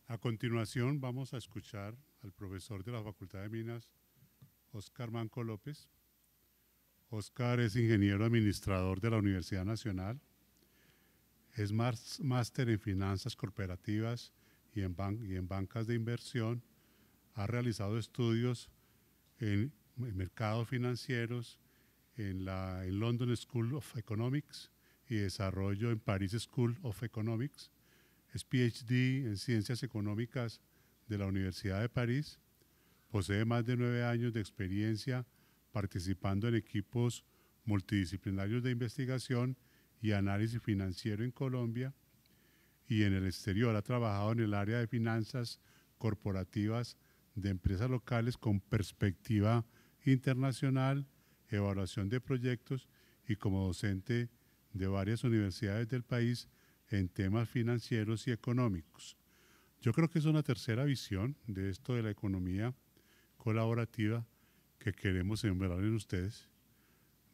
A continuación vamos a escuchar al profesor de la Facultad de Minas, Oscar Manco López, Oscar es ingeniero administrador de la Universidad Nacional, es máster en finanzas corporativas y en, bancas de inversión, ha realizado estudios en, mercados financieros en la London School of Economics y desarrollo en Paris School of Economics, es PhD en ciencias económicas de la Universidad de París, posee más de nueve años de experiencia participando en equipos multidisciplinarios de investigación y análisis financiero en Colombia y en el exterior. Ha trabajado en el área de finanzas corporativas de empresas locales con perspectiva internacional, evaluación de proyectos y como docente de varias universidades del país en temas financieros y económicos. Yo creo que es una tercera visión de esto de la economía colaborativa que queremos sembrar en ustedes.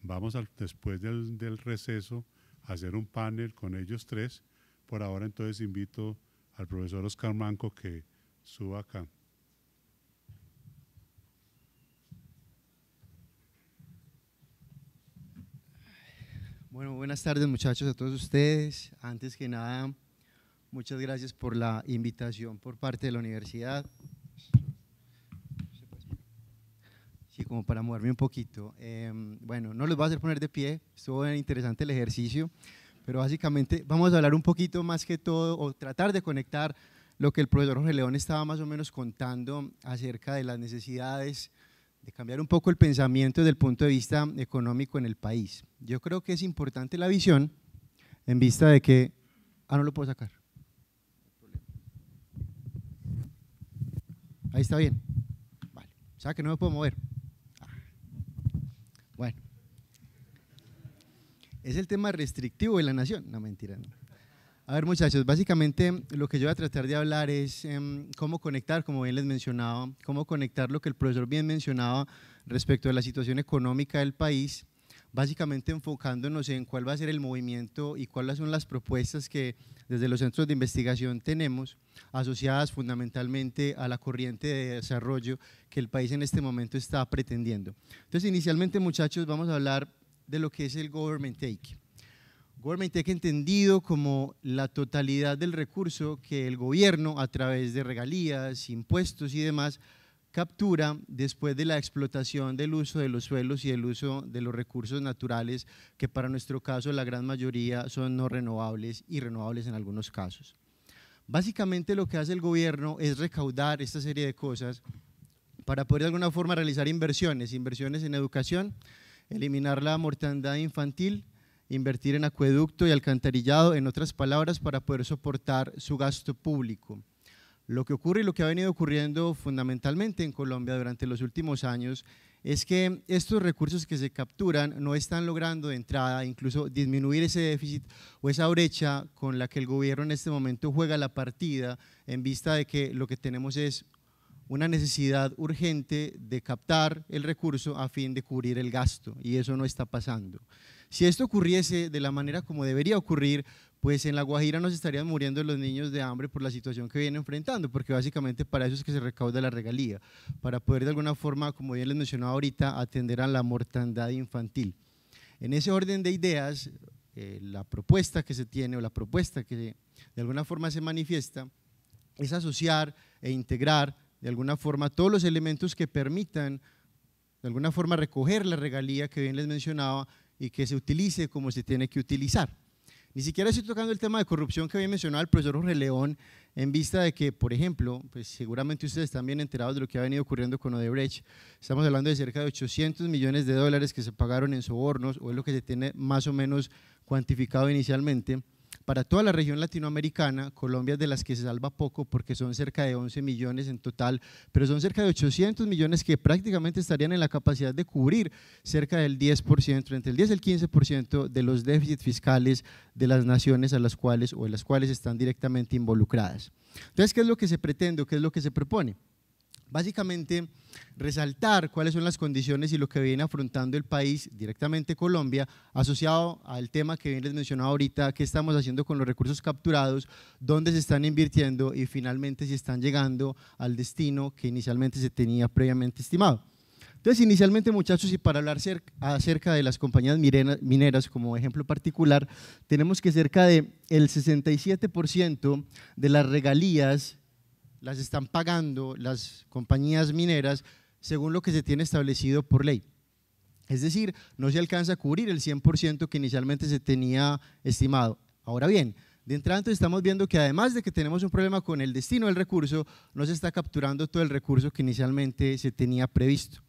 Vamos después del, del receso a hacer un panel con ellos tres. Por ahora entonces invito al profesor Oscar Manco que suba acá. Bueno, buenas tardes muchachos a todos ustedes. Antes que nada, muchas gracias por la invitación por parte de la universidad. Sí, como para moverme un poquito. Em, bueno, no les voy a hacer poner de pie, estuvo interesante el ejercicio, pero básicamente vamos a hablar un poquito más que todo, o tratar de conectar lo que el profesor Jorge León estaba más o menos contando acerca de las necesidades de cambiar un poco el pensamiento desde el punto de vista económico en el país. Yo creo que es importante la visión en vista de que... Ah, no lo puedo sacar. Ahí está bien. Vale. O sea que no me puedo mover. Bueno. Es el tema restrictivo de la nación. No, mentira. A ver, muchachos, básicamente lo que yo voy a tratar de hablar es em, cómo conectar, como bien les mencionaba, cómo conectar lo que el profesor bien mencionaba respecto a la situación económica del país, básicamente enfocándonos en cuál va a ser el movimiento y cuáles son las propuestas que desde los centros de investigación tenemos, asociadas fundamentalmente a la corriente de desarrollo que el país en este momento está pretendiendo. Entonces, inicialmente, muchachos, vamos a hablar de lo que es el Government Take. Government Take entendido como la totalidad del recurso que el gobierno, a través de regalías, impuestos y demás, captura después de la explotación del uso de los suelos y el uso de los recursos naturales, que para nuestro caso la gran mayoría son no renovables y renovables en algunos casos. Básicamente lo que hace el gobierno es recaudar esta serie de cosas para poder de alguna forma realizar inversiones, inversiones en educación, eliminar la mortandad infantil, invertir en acueducto y alcantarillado, en otras palabras, para poder soportar su gasto público. Lo que ocurre y lo que ha venido ocurriendo fundamentalmente en Colombia durante los últimos años es que estos recursos que se capturan no están logrando de entrada incluso disminuir ese déficit o esa brecha con la que el gobierno en este momento juega la partida en vista de que lo que tenemos es una necesidad urgente de captar el recurso a fin de cubrir el gasto y eso no está pasando. Si esto ocurriese de la manera como debería ocurrir, pues en La Guajira nos estarían muriendo los niños de hambre por la situación que vienen enfrentando, porque básicamente para eso es que se recauda la regalía, para poder de alguna forma, como bien les mencionaba ahorita, atender a la mortandad infantil. En ese orden de ideas, eh, la propuesta que se tiene o la propuesta que de alguna forma se manifiesta es asociar e integrar de alguna forma todos los elementos que permitan de alguna forma recoger la regalía que bien les mencionaba y que se utilice como se tiene que utilizar. Ni siquiera estoy tocando el tema de corrupción que había mencionado el profesor Jorge León, en vista de que, por ejemplo, pues seguramente ustedes están bien enterados de lo que ha venido ocurriendo con Odebrecht. Estamos hablando de cerca de 800 millones de dólares que se pagaron en sobornos, o es lo que se tiene más o menos cuantificado inicialmente. Para toda la región latinoamericana, Colombia es de las que se salva poco porque son cerca de 11 millones en total, pero son cerca de 800 millones que prácticamente estarían en la capacidad de cubrir cerca del 10%, entre el 10 y el 15% de los déficits fiscales de las naciones a las cuales o en las cuales están directamente involucradas. Entonces, ¿qué es lo que se pretende o qué es lo que se propone? Básicamente, resaltar cuáles son las condiciones y lo que viene afrontando el país, directamente Colombia, asociado al tema que bien les mencionaba ahorita, qué estamos haciendo con los recursos capturados, dónde se están invirtiendo y finalmente si están llegando al destino que inicialmente se tenía previamente estimado. Entonces, inicialmente, muchachos, y para hablar acerca de las compañías mineras como ejemplo particular, tenemos que cerca del el 67% de las regalías las están pagando las compañías mineras según lo que se tiene establecido por ley. Es decir, no se alcanza a cubrir el 100% que inicialmente se tenía estimado. Ahora bien, de entrada entonces estamos viendo que además de que tenemos un problema con el destino del recurso, no se está capturando todo el recurso que inicialmente se tenía previsto.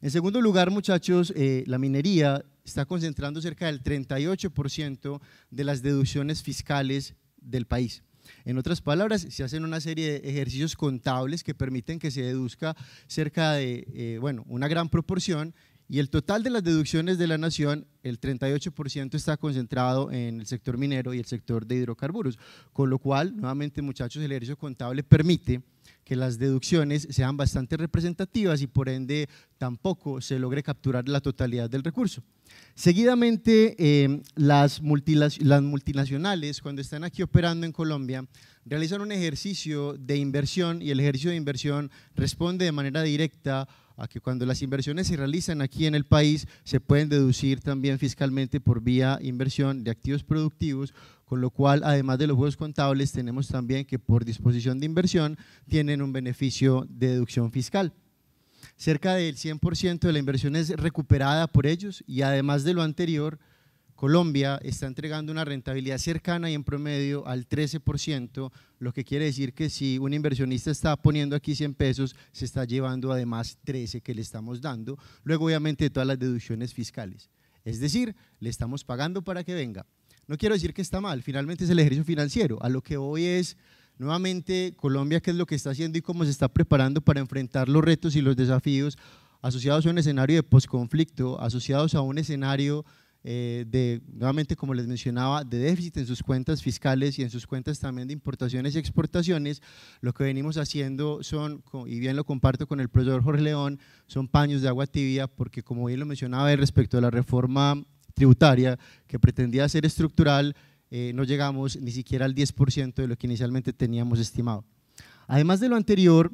En segundo lugar, muchachos, eh, la minería está concentrando cerca del 38% de las deducciones fiscales del país. En otras palabras, se hacen una serie de ejercicios contables que permiten que se deduzca cerca de, eh, bueno, una gran proporción. Y el total de las deducciones de la nación, el 38% está concentrado en el sector minero y el sector de hidrocarburos, con lo cual, nuevamente muchachos, el ejercicio contable permite que las deducciones sean bastante representativas y por ende tampoco se logre capturar la totalidad del recurso. Seguidamente, eh, las, las multinacionales, cuando están aquí operando en Colombia, realizan un ejercicio de inversión y el ejercicio de inversión responde de manera directa a que cuando las inversiones se realizan aquí en el país se pueden deducir también fiscalmente por vía inversión de activos productivos, con lo cual además de los juegos contables tenemos también que por disposición de inversión tienen un beneficio de deducción fiscal. Cerca del 100% de la inversión es recuperada por ellos y además de lo anterior, Colombia está entregando una rentabilidad cercana y en promedio al 13%, lo que quiere decir que si un inversionista está poniendo aquí 100 pesos, se está llevando además 13 que le estamos dando, luego obviamente todas las deducciones fiscales. Es decir, le estamos pagando para que venga. No quiero decir que está mal, finalmente es el ejercicio financiero, a lo que hoy es nuevamente Colombia qué es lo que está haciendo y cómo se está preparando para enfrentar los retos y los desafíos asociados a un escenario de posconflicto, asociados a un escenario eh, de, nuevamente como les mencionaba, de déficit en sus cuentas fiscales y en sus cuentas también de importaciones y exportaciones, lo que venimos haciendo son, y bien lo comparto con el profesor Jorge León, son paños de agua tibia, porque como bien lo mencionaba respecto a la reforma tributaria que pretendía ser estructural, eh, no llegamos ni siquiera al 10% de lo que inicialmente teníamos estimado. Además de lo anterior,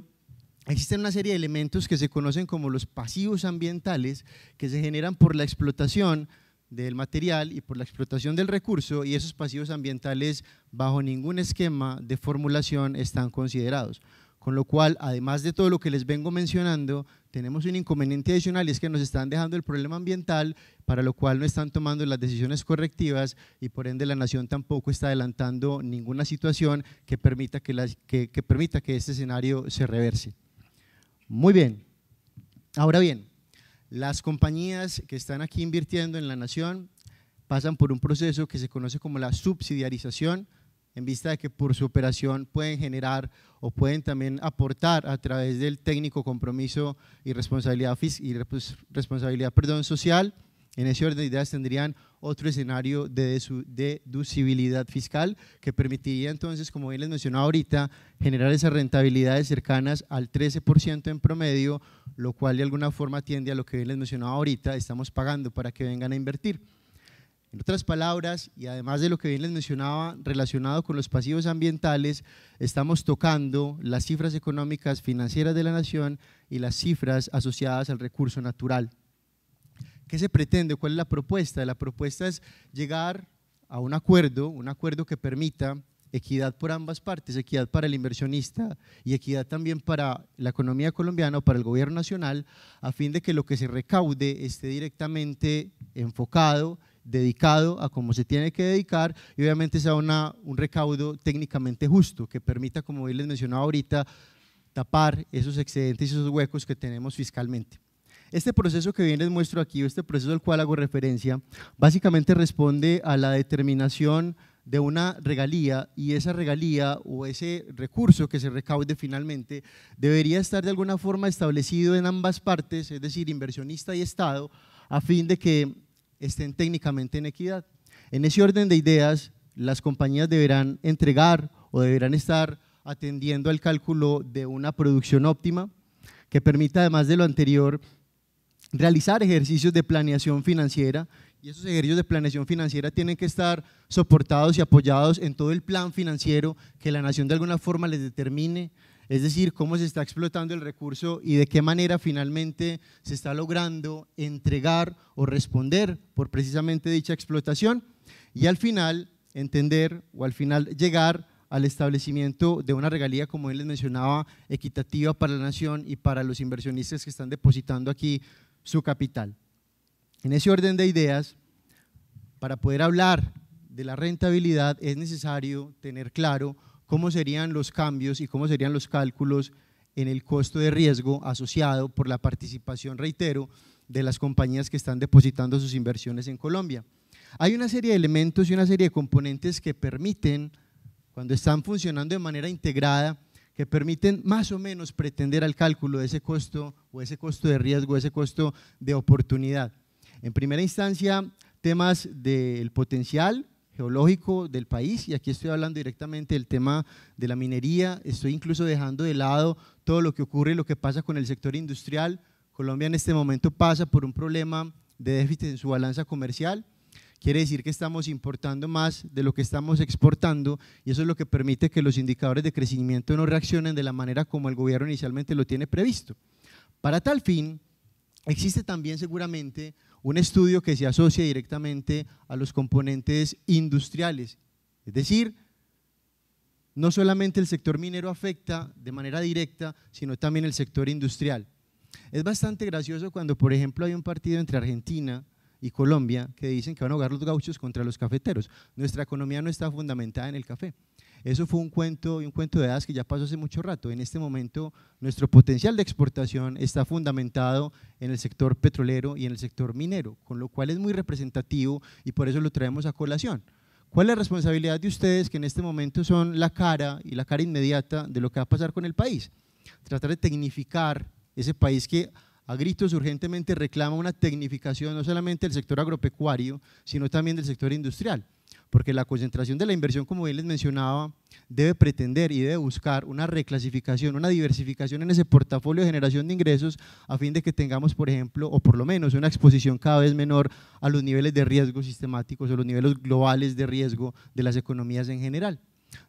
existen una serie de elementos que se conocen como los pasivos ambientales que se generan por la explotación del material y por la explotación del recurso y esos pasivos ambientales bajo ningún esquema de formulación están considerados. Con lo cual, además de todo lo que les vengo mencionando, tenemos un inconveniente adicional y es que nos están dejando el problema ambiental, para lo cual no están tomando las decisiones correctivas y por ende la nación tampoco está adelantando ninguna situación que permita que, que permita que este escenario se reverse. Muy bien. Ahora bien, las compañías que están aquí invirtiendo en la nación pasan por un proceso que se conoce como la subsidiarización, en vista de que por su operación pueden generar o pueden también aportar a través del técnico compromiso y responsabilidad, y responsabilidad perdón, social, En ese orden de ideas tendrían otro escenario de deducibilidad fiscal que permitiría entonces, como bien les mencionaba ahorita, generar esas rentabilidades cercanas al 13% en promedio, lo cual de alguna forma tiende a lo que bien les mencionaba ahorita, estamos pagando para que vengan a invertir. En otras palabras, y además de lo que bien les mencionaba relacionado con los pasivos ambientales, estamos tocando las cifras económicas financieras de la nación y las cifras asociadas al recurso natural. ¿Qué se pretende? ¿Cuál es la propuesta? La propuesta es llegar a un acuerdo, un acuerdo que permita equidad por ambas partes, equidad para el inversionista y equidad también para la economía colombiana o para el gobierno nacional, a fin de que lo que se recaude esté directamente enfocado dedicado a cómo se tiene que dedicar y obviamente sea una, un recaudo técnicamente justo que permita, como les mencionaba ahorita, tapar esos excedentes y esos huecos que tenemos fiscalmente. Este proceso que bien les muestro aquí, este proceso al cual hago referencia, básicamente responde a la determinación de una regalía y esa regalía o ese recurso que se recaude finalmente debería estar de alguna forma establecido en ambas partes, es decir, inversionista y Estado, a fin de que estén técnicamente en equidad. En ese orden de ideas, las compañías deberán entregar o deberán estar atendiendo al cálculo de una producción óptima que permita, además de lo anterior, realizar ejercicios de planeación financiera y esos ejercicios de planeación financiera tienen que estar soportados y apoyados en todo el plan financiero que la nación de alguna forma les determine, es decir, cómo se está explotando el recurso y de qué manera finalmente se está logrando entregar o responder por precisamente dicha explotación y al final entender o al final llegar al establecimiento de una regalía, como él les mencionaba, equitativa para la nación y para los inversionistas que están depositando aquí su capital. En ese orden de ideas, para poder hablar de la rentabilidad es necesario tener claro cómo serían los cambios y cómo serían los cálculos en el costo de riesgo asociado por la participación, reitero, de las compañías que están depositando sus inversiones en Colombia. Hay una serie de elementos y una serie de componentes que permiten, cuando están funcionando de manera integrada, que permiten más o menos pretender al cálculo de ese costo o ese costo de riesgo, ese costo de oportunidad. En primera instancia, temas del potencial geológico del país y aquí estoy hablando directamente del tema de la minería, estoy incluso dejando de lado todo lo que ocurre y lo que pasa con el sector industrial. Colombia en este momento pasa por un problema de déficit en su balanza comercial, quiere decir que estamos importando más de lo que estamos exportando y eso es lo que permite que los indicadores de crecimiento no reaccionen de la manera como el gobierno inicialmente lo tiene previsto. Para tal fin, existe también seguramente un estudio que se asocia directamente a los componentes industriales. Es decir, no solamente el sector minero afecta de manera directa, sino también el sector industrial. Es bastante gracioso cuando, por ejemplo, hay un partido entre Argentina y Colombia que dicen que van a jugar los gauchos contra los cafeteros. Nuestra economía no está fundamentada en el café. Eso fue un cuento y un cuento de hadas que ya pasó hace mucho rato. En este momento nuestro potencial de exportación está fundamentado en el sector petrolero y en el sector minero, con lo cual es muy representativo y por eso lo traemos a colación. ¿Cuál es la responsabilidad de ustedes que en este momento son la cara y la cara inmediata de lo que va a pasar con el país? Tratar de tecnificar ese país que a gritos urgentemente reclama una tecnificación no solamente del sector agropecuario, sino también del sector industrial porque la concentración de la inversión, como bien les mencionaba, debe pretender y debe buscar una reclasificación, una diversificación en ese portafolio de generación de ingresos a fin de que tengamos, por ejemplo, o por lo menos una exposición cada vez menor a los niveles de riesgo sistemáticos o los niveles globales de riesgo de las economías en general.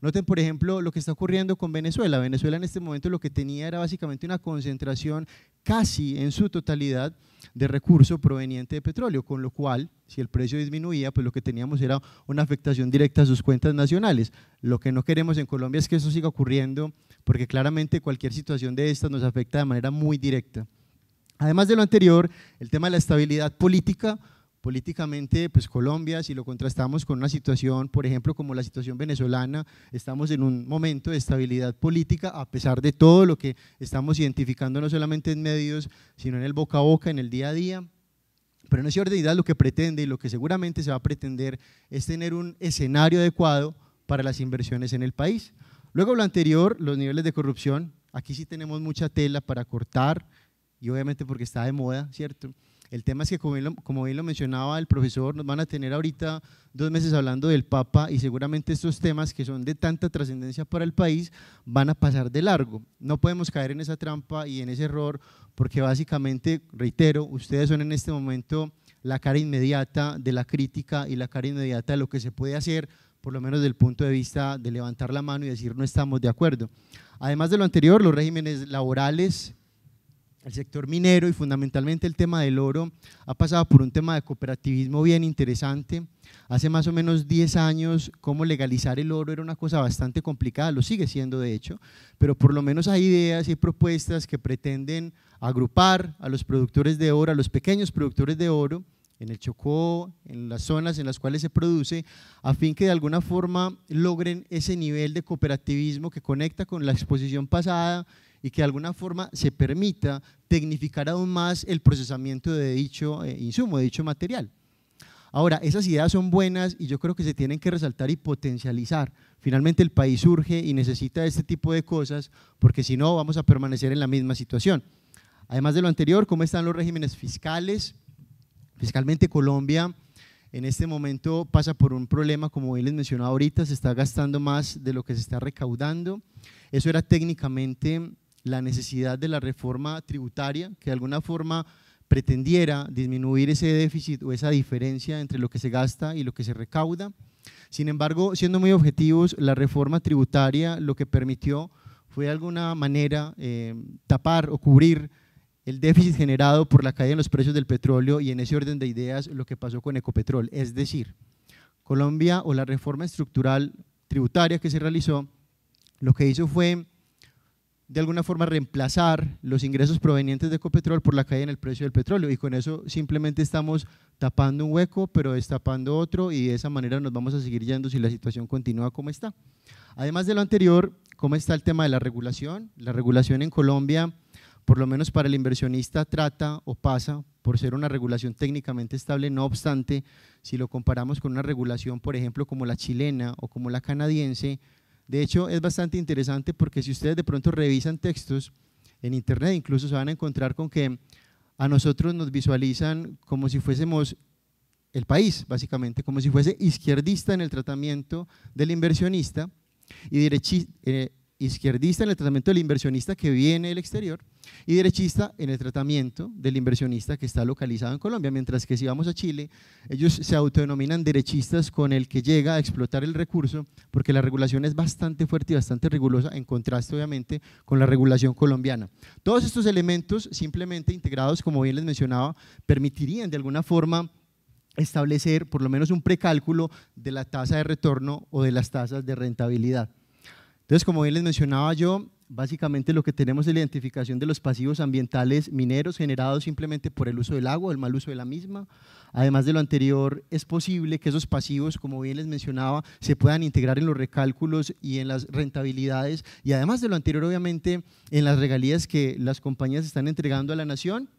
Noten, por ejemplo, lo que está ocurriendo con Venezuela. Venezuela en este momento lo que tenía era básicamente una concentración casi en su totalidad de recurso proveniente de petróleo, con lo cual, si el precio disminuía, pues lo que teníamos era una afectación directa a sus cuentas nacionales. Lo que no queremos en Colombia es que eso siga ocurriendo, porque claramente cualquier situación de estas nos afecta de manera muy directa. Además de lo anterior, el tema de la estabilidad política, políticamente, pues Colombia, si lo contrastamos con una situación, por ejemplo, como la situación venezolana, estamos en un momento de estabilidad política, a pesar de todo lo que estamos identificando no solamente en medios, sino en el boca a boca, en el día a día. Pero en esa orden lo que pretende y lo que seguramente se va a pretender es tener un escenario adecuado para las inversiones en el país. Luego lo anterior, los niveles de corrupción, aquí sí tenemos mucha tela para cortar y obviamente porque está de moda, ¿cierto? El tema es que, como bien, lo, mencionaba el profesor, nos van a tener ahorita dos meses hablando del Papa y seguramente estos temas que son de tanta trascendencia para el país van a pasar de largo. No podemos caer en esa trampa y en ese error porque básicamente, reitero, ustedes son en este momento la cara inmediata de la crítica y la cara inmediata de lo que se puede hacer, por lo menos desde el punto de vista de levantar la mano y decir no estamos de acuerdo. Además de lo anterior, los regímenes laborales el sector minero y fundamentalmente el tema del oro ha pasado por un tema de cooperativismo bien interesante. Hace más o menos 10 años, cómo legalizar el oro era una cosa bastante complicada, lo sigue siendo de hecho, pero por lo menos hay ideas y propuestas que pretenden agrupar a los productores de oro, a los pequeños productores de oro, en el Chocó, en las zonas en las cuales se produce, a fin que de alguna forma logren ese nivel de cooperativismo que conecta con la exposición pasada y que de alguna forma se permita tecnificar aún más el procesamiento de dicho eh, insumo, de dicho material. Ahora, esas ideas son buenas y yo creo que se tienen que resaltar y potencializar. Finalmente el país surge y necesita este tipo de cosas porque si no vamos a permanecer en la misma situación. Además de lo anterior, ¿cómo están los regímenes fiscales? Fiscalmente Colombia en este momento pasa por un problema, como bien les mencionaba ahorita, se está gastando más de lo que se está recaudando. Eso era técnicamente la necesidad de la reforma tributaria, que de alguna forma pretendiera disminuir ese déficit o esa diferencia entre lo que se gasta y lo que se recauda. Sin embargo, siendo muy objetivos, la reforma tributaria lo que permitió fue de alguna manera eh, tapar o cubrir el déficit generado por la caída en los precios del petróleo y en ese orden de ideas lo que pasó con Ecopetrol. Es decir, Colombia o la reforma estructural tributaria que se realizó, lo que hizo fue de alguna forma reemplazar los ingresos provenientes de Ecopetrol por la caída en el precio del petróleo y con eso simplemente estamos tapando un hueco pero destapando otro y de esa manera nos vamos a seguir yendo si la situación continúa como está. Además de lo anterior, ¿cómo está el tema de la regulación? La regulación en Colombia, por lo menos para el inversionista, trata o pasa por ser una regulación técnicamente estable, no obstante, si lo comparamos con una regulación, por ejemplo, como la chilena o como la canadiense, de hecho, es bastante interesante porque si ustedes de pronto revisan textos en internet, incluso se van a encontrar con que a nosotros nos visualizan como si fuésemos el país, básicamente, como si fuese izquierdista en el tratamiento del inversionista y derechista, eh, izquierdista en el tratamiento del inversionista que viene del exterior y derechista en el tratamiento del inversionista que está localizado en Colombia, mientras que si vamos a Chile, ellos se autodenominan derechistas con el que llega a explotar el recurso, porque la regulación es bastante fuerte y bastante rigurosa, en contraste obviamente con la regulación colombiana. Todos estos elementos simplemente integrados, como bien les mencionaba, permitirían de alguna forma establecer por lo menos un precálculo de la tasa de retorno o de las tasas de rentabilidad. Entonces, como bien les mencionaba yo, básicamente lo que tenemos es la identificación de los pasivos ambientales mineros generados simplemente por el uso del agua, el mal uso de la misma. Además de lo anterior, es posible que esos pasivos, como bien les mencionaba, se puedan integrar en los recálculos y en las rentabilidades y además de lo anterior, obviamente, en las regalías que las compañías están entregando a la nación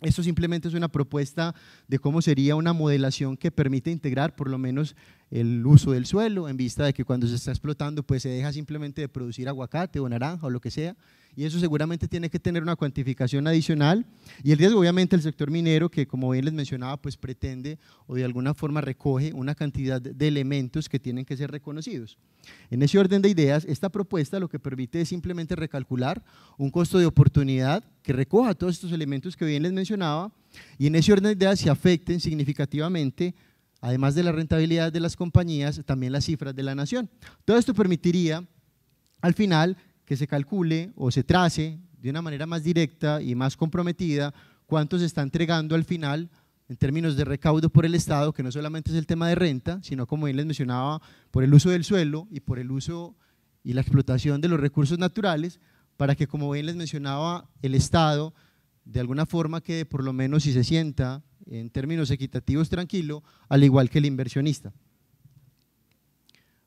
esto simplemente es una propuesta de cómo sería una modelación que permite integrar por lo menos el uso del suelo en vista de que cuando se está explotando pues se deja simplemente de producir aguacate o naranja o lo que sea y eso seguramente tiene que tener una cuantificación adicional y el riesgo obviamente el sector minero que como bien les mencionaba pues pretende o de alguna forma recoge una cantidad de elementos que tienen que ser reconocidos. En ese orden de ideas, esta propuesta lo que permite es simplemente recalcular un costo de oportunidad que recoja todos estos elementos que bien les mencionaba y en ese orden de ideas se afecten significativamente además de la rentabilidad de las compañías, también las cifras de la nación. Todo esto permitiría al final que se calcule o se trace de una manera más directa y más comprometida cuánto se está entregando al final en términos de recaudo por el Estado, que no solamente es el tema de renta, sino como bien les mencionaba, por el uso del suelo y por el uso y la explotación de los recursos naturales, para que como bien les mencionaba, el Estado de alguna forma quede por lo menos si se sienta en términos equitativos tranquilo, al igual que el inversionista.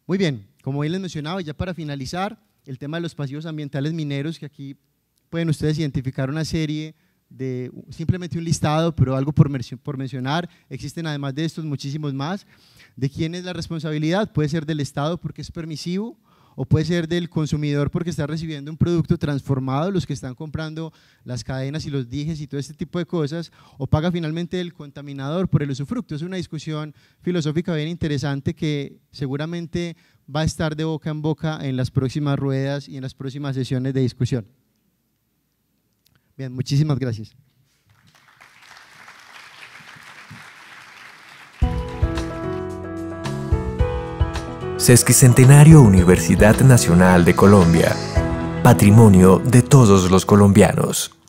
Muy bien, como bien les mencionaba, ya para finalizar, el tema de los pasivos ambientales mineros, que aquí pueden ustedes identificar una serie de simplemente un listado, pero algo por, por mencionar. Existen además de estos muchísimos más. ¿De quién es la responsabilidad? Puede ser del Estado porque es permisivo o puede ser del consumidor porque está recibiendo un producto transformado, los que están comprando las cadenas y los dijes y todo este tipo de cosas, o paga finalmente el contaminador por el usufructo. Es una discusión filosófica bien interesante que seguramente va a estar de boca en boca en las próximas ruedas y en las próximas sesiones de discusión. Bien, muchísimas gracias. Sesquicentenario Universidad Nacional de Colombia. Patrimonio de todos los colombianos.